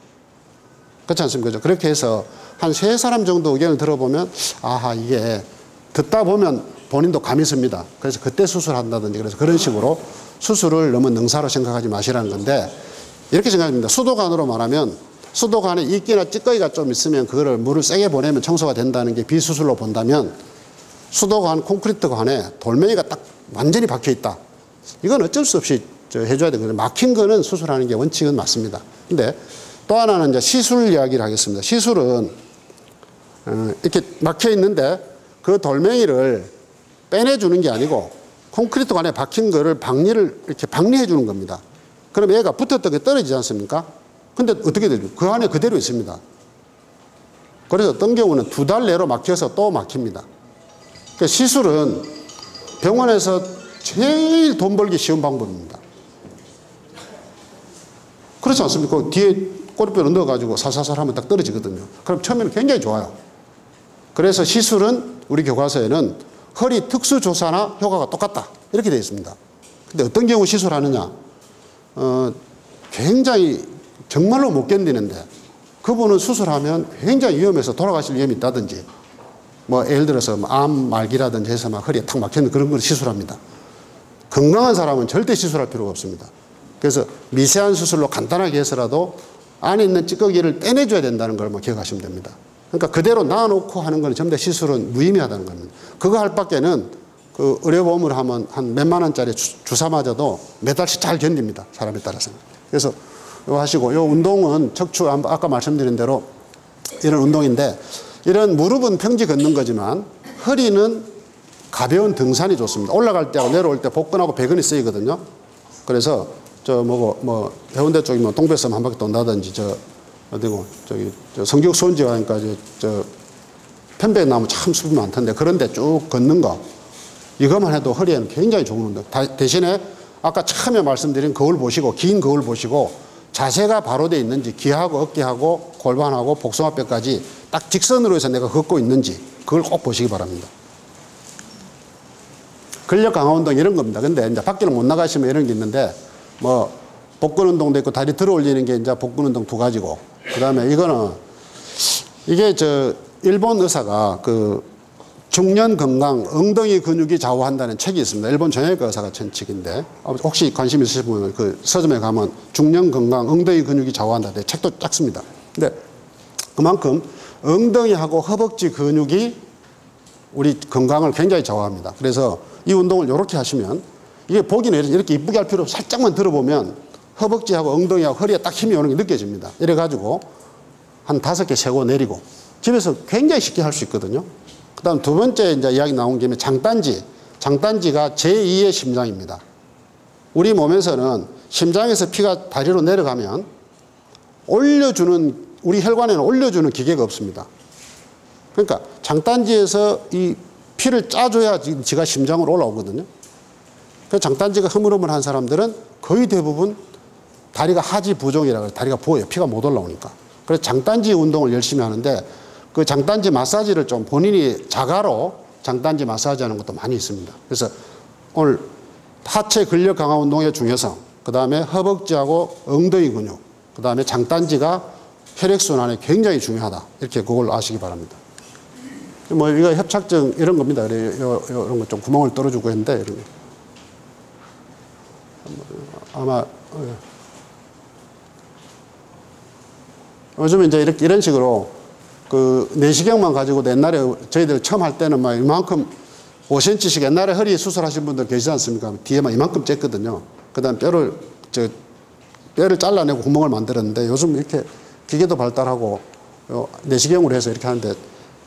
그렇지 않습니까? 그렇게 해서 한 세 사람 정도 의견을 들어보면 아하 이게 듣다 보면 본인도 감이 씁니다. 그래서 그때 수술한다든지 그래서 그런 식으로 수술을 너무 능사로 생각하지 마시라는 건데 이렇게 생각합니다. 수도관으로 말하면 수도관에 이끼나 찌꺼기가 좀 있으면 그거를 물을 세게 보내면 청소가 된다는 게 비수술로 본다면 수도관 콘크리트 관에 돌멩이가 딱 완전히 박혀 있다. 이건 어쩔 수 없이 저 해줘야 되거든요. 막힌 거는 수술하는 게 원칙은 맞습니다. 근데 또 하나는 이제 시술 이야기를 하겠습니다. 시술은 어, 이렇게 막혀 있는데 그 돌멩이를 빼내주는 게 아니고 콘크리트 관에 박힌 거를 박리를 이렇게 박리해 주는 겁니다. 그럼 얘가 붙었던 게 떨어지지 않습니까? 근데 어떻게 되죠? 그 안에 그대로 있습니다. 그래서 어떤 경우는 두 달 내로 막혀서 또 막힙니다. 그 시술은 병원에서 제일 돈 벌기 쉬운 방법입니다. 그렇지 않습니까? 그 뒤에 꼬리뼈를 넣어가지고 살살살 하면 딱 떨어지거든요. 그럼 처음에는 굉장히 좋아요. 그래서 시술은 우리 교과서에는 허리 특수조사나 효과가 똑같다. 이렇게 되어 있습니다. 근데 어떤 경우 시술하느냐? 어, 굉장히 정말로 못 견디는데 그분은 수술하면 굉장히 위험해서 돌아가실 위험이 있다든지 뭐 예를 들어서 뭐암 말기라든지 해서 막 허리에 탁 막혔는 그런 걸 시술합니다. 건강한 사람은 절대 시술할 필요가 없습니다. 그래서 미세한 수술로 간단하게 해서라도 안에 있는 찌꺼기를 떼내줘야 된다는 걸뭐 기억하시면 됩니다. 그러니까 그대로 놔놓고 하는 건 전부 다 시술은 무의미하다는 겁니다. 그거 할 밖에는 그 의료보험을 하면 한 몇만 원짜리 주, 주사 맞아도 몇 달씩 잘 견딥니다. 사람에 따라서는. 그래서 요 하시고 요 운동은 척추 아까 말씀드린 대로 이런 운동인데 이런 무릎은 평지 걷는 거지만 허리는 가벼운 등산이 좋습니다. 올라갈 때하고 내려올 때 복근하고 배근이 쓰이거든요. 그래서 저 뭐고 뭐 해운대 쪽이면 뭐 동백섬 한 바퀴 돈다든지 저 어디고 저기 저 성격 수원지 가니까 저, 저 편백나무 참 숲이 많던데 그런데 쭉 걷는 거 이것만 해도 허리에는 굉장히 좋은 운동. 대신에 아까 처음에 말씀드린 거울 보시고 긴 거울 보시고 자세가 바로 돼 있는지 귀하고 어깨하고 골반하고 복숭아뼈까지 딱 직선으로 해서 내가 걷고 있는지 그걸 꼭 보시기 바랍니다. 근력 강화 운동 이런 겁니다. 근데 이제 밖에는 못 나가시면 이런 게 있는데 뭐 복근 운동도 있고 다리 들어 올리는 게 이제 복근 운동 두 가지고 그다음에 이거는 이게 저 일본 의사가 그 중년 건강 엉덩이 근육이 좌우한다는 책이 있습니다. 일본 정형외과 의사가 친 책인데 혹시 관심 있으시면 그 서점에 가면 중년 건강 엉덩이 근육이 좌우한다. 네, 책도 작습니다. 근데 그만큼 엉덩이하고 허벅지 근육이 우리 건강을 굉장히 좌우합니다. 그래서 이 운동을 이렇게 하시면 이게 보기는 이렇게 이쁘게 할 필요 없이 살짝만 들어보면 허벅지하고 엉덩이하고 허리에 딱 힘이 오는 게 느껴집니다. 이래가지고 한 다섯 개 세고 내리고 집에서 굉장히 쉽게 할 수 있거든요. 그 다음 두 번째 이제 이야기 나온 김에 장단지. 장단지가 제2의 심장입니다. 우리 몸에서는 심장에서 피가 다리로 내려가면 올려주는, 우리 혈관에는 올려주는 기계가 없습니다. 그러니까 장단지에서 이 피를 짜줘야 지가 심장으로 올라오거든요. 그 장단지가 흐물흐물한 사람들은 거의 대부분 다리가 하지 부종이라고 해서 다리가 부어요. 피가 못 올라오니까. 그래서 장단지 운동을 열심히 하는데 그 장단지 마사지를 좀 본인이 자가로 장단지 마사지 하는 것도 많이 있습니다. 그래서 오늘 하체 근력 강화 운동의 중요성, 그 다음에 허벅지하고 엉덩이 근육, 그 다음에 장단지가 혈액순환에 굉장히 중요하다. 이렇게 그걸 아시기 바랍니다. 뭐 이거 협착증 이런 겁니다. 이런 거 좀 구멍을 뚫어주고 했는데 이런 거. 아마 어. 요즘 이제 이렇게 이런 식으로 그 내시경만 가지고 옛날에 저희들 처음 할 때는 막 이만큼 5cm씩 옛날에 허리 수술하신 분들 계시지 않습니까? 뒤에만 이만큼 쬐거든요. 그 다음 뼈를 저 뼈를 잘라내고 구멍을 만들었는데 요즘 이렇게 기계도 발달하고 요 내시경으로 해서 이렇게 하는데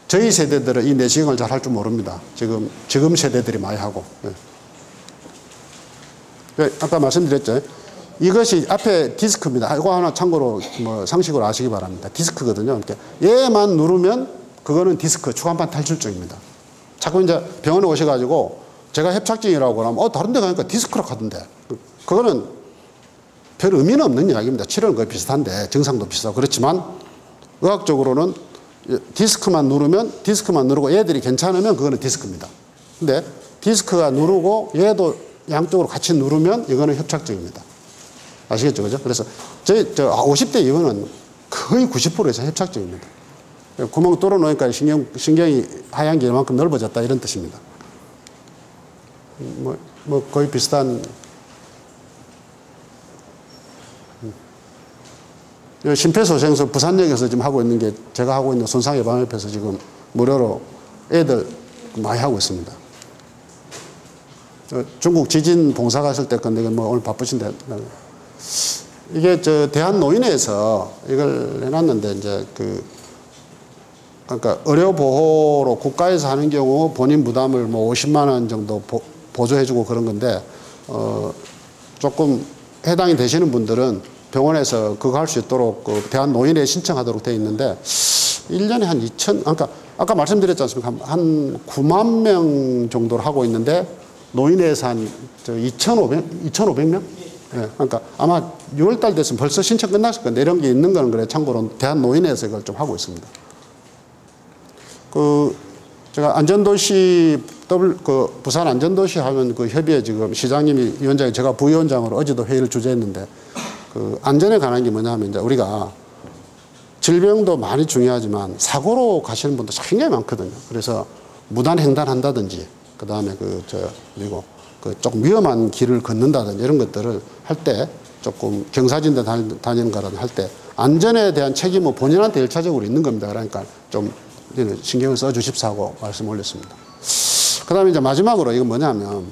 저희 세대들은 이 내시경을 잘 할 줄 모릅니다. 지금 지금 세대들이 많이 하고. 예. 예, 아까 말씀드렸죠. 이것이 앞에 디스크입니다. 이거 하나 참고로 뭐 상식으로 아시기 바랍니다. 디스크거든요. 이렇게 얘만 누르면 그거는 디스크 추간판 탈출증입니다. 자꾸 이제 병원에 오셔가지고 제가 협착증이라고 그러면 어 다른 데 가니까 디스크라고 하던데 그거는 별 의미는 없는 이야기입니다. 치료는 거의 비슷한데 증상도 비슷하고 그렇지만 의학적으로는 디스크만 누르면 디스크만 누르고 얘들이 괜찮으면 그거는 디스크입니다. 근데 디스크가 누르고 얘도 양쪽으로 같이 누르면 이거는 협착증입니다. 아시겠죠? 그죠? 그래서 저희 저 50대 이후는 거의 90% 이상 협착증입니다. 구멍 뚫어 놓으니까 신경, 신경이 하얀 게 이만큼 넓어졌다 이런 뜻입니다. 뭐, 뭐 거의 비슷한 음. 심폐소생술 부산역에서 지금 하고 있는 게 제가 하고 있는 손상예방협회에서 지금 무료로 애들 많이 하고 있습니다. 어, 중국 지진 봉사 갔을 때 건데 뭐 오늘 바쁘신데 이게 저 대한 노인회에서 이걸 해놨는데 이제 그 그러니까 의료 보호로 국가에서 하는 경우 본인 부담을 뭐 50만 원 정도 보, 보조해주고 그런 건데 어 조금 해당이 되시는 분들은 병원에서 그거 할 수 있도록 그 대한 노인회에 신청하도록 돼 있는데 1년에 한 2천 그러니까 아까 말씀드렸지 않습니까? 한 9만 명 정도를 하고 있는데 노인회에서 한저 2,500 2,500명 예, 그러니까 아마 6월달 됐으면 벌써 신청 끝났을 건데 이런 게 있는 거는 그래 참고로 대한노인회에서 이걸 좀 하고 있습니다. 그 제가 안전도시 더블 그 부산 안전도시 하면 그 협의회 지금 시장님이 위원장이 제가 부위원장으로 어제도 회의를 주재했는데 그 안전에 관한 게 뭐냐면 이제 우리가 질병도 많이 중요하지만 사고로 가시는 분도 굉장히 많거든요. 그래서 무단 횡단한다든지 그 다음에 그저 그리고 그 조금 위험한 길을 걷는다든지 이런 것들을 할 때 조금 경사진대 다니는 거라든 할 때 안전에 대한 책임은 본인한테 일차적으로 있는 겁니다. 그러니까 좀 신경을 써 주십사고 말씀 올렸습니다. 그 다음에 이제 마지막으로 이건 뭐냐면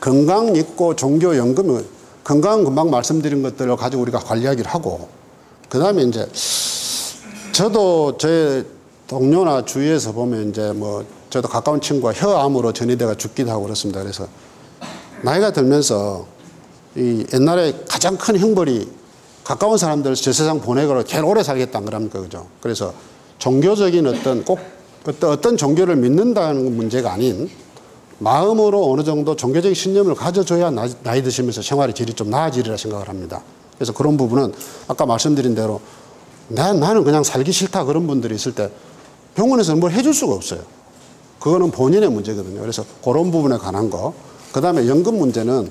건강 있고 종교 연금은 건강은 금방 말씀드린 것들을 가지고 우리가 관리하기를 하고 그 다음에 이제 저도 제 동료나 주위에서 보면 이제 뭐 저도 가까운 친구가 혀암으로 전이돼가 죽기도 하고 그렇습니다. 그래서 나이가 들면서 이 옛날에 가장 큰 형벌이 가까운 사람들 저 세상 보내고 제일 오래 살겠다 그럽니까 그죠? 그래서 종교적인 어떤 꼭 어떤, 어떤 종교를 믿는다는 문제가 아닌 마음으로 어느 정도 종교적인 신념을 가져줘야 나이, 나이 드시면서 생활의 질이 좀 나아지리라 생각을 합니다. 그래서 그런 부분은 아까 말씀드린 대로 나, 나는 그냥 살기 싫다 그런 분들이 있을 때 병원에서는 뭘 해줄 수가 없어요. 그거는 본인의 문제거든요. 그래서 그런 부분에 관한 거. 그 다음에 연금 문제는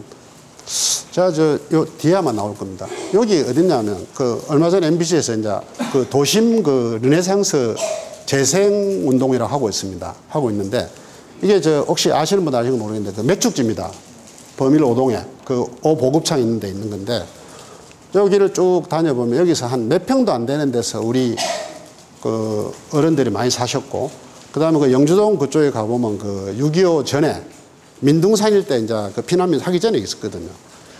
제가 저, 요 뒤에만 나올 겁니다. 여기 어딨냐면, 그, 얼마 전에 MBC에서 이제 그 도심 그 르네상스 재생 운동이라고 하고 있습니다. 하고 있는데, 이게 저, 혹시 아시는 분 아시는 모르겠는데, 그 맥죽지입니다. 범일 오동에 그 오보급창 있는 데 있는 건데, 여기를 쭉 다녀보면 여기서 한 몇 평도 안 되는 데서 우리 그 어른들이 많이 사셨고, 그 다음에 그 영주동 그쪽에 가보면 그 6.25 전에 민둥산일 때 이제 그 피난민 하기 전에 있었거든요.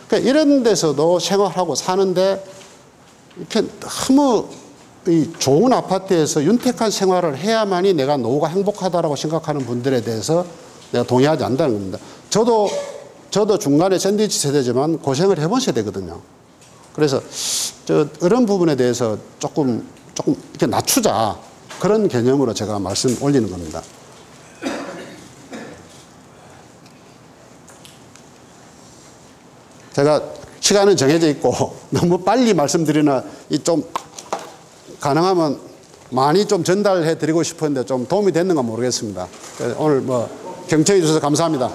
그러니까 이런 데서도 생활하고 사는데 이렇게 너무 이 좋은 아파트에서 윤택한 생활을 해야만이 내가 노후가 행복하다라고 생각하는 분들에 대해서 내가 동의하지 않는다는 겁니다. 저도 저도 중간에 샌드위치 세대지만 고생을 해본 세대거든요. 그래서 저 이런 부분에 대해서 조금 조금 이렇게 낮추자 그런 개념으로 제가 말씀 올리는 겁니다. 제가 시간은 정해져 있고 [laughs] 너무 빨리 말씀드리나 이좀 가능하면 많이 좀 전달해 드리고 싶었는데 좀 도움이 됐는가 모르겠습니다. 오늘 뭐 경청해 주셔서 감사합니다.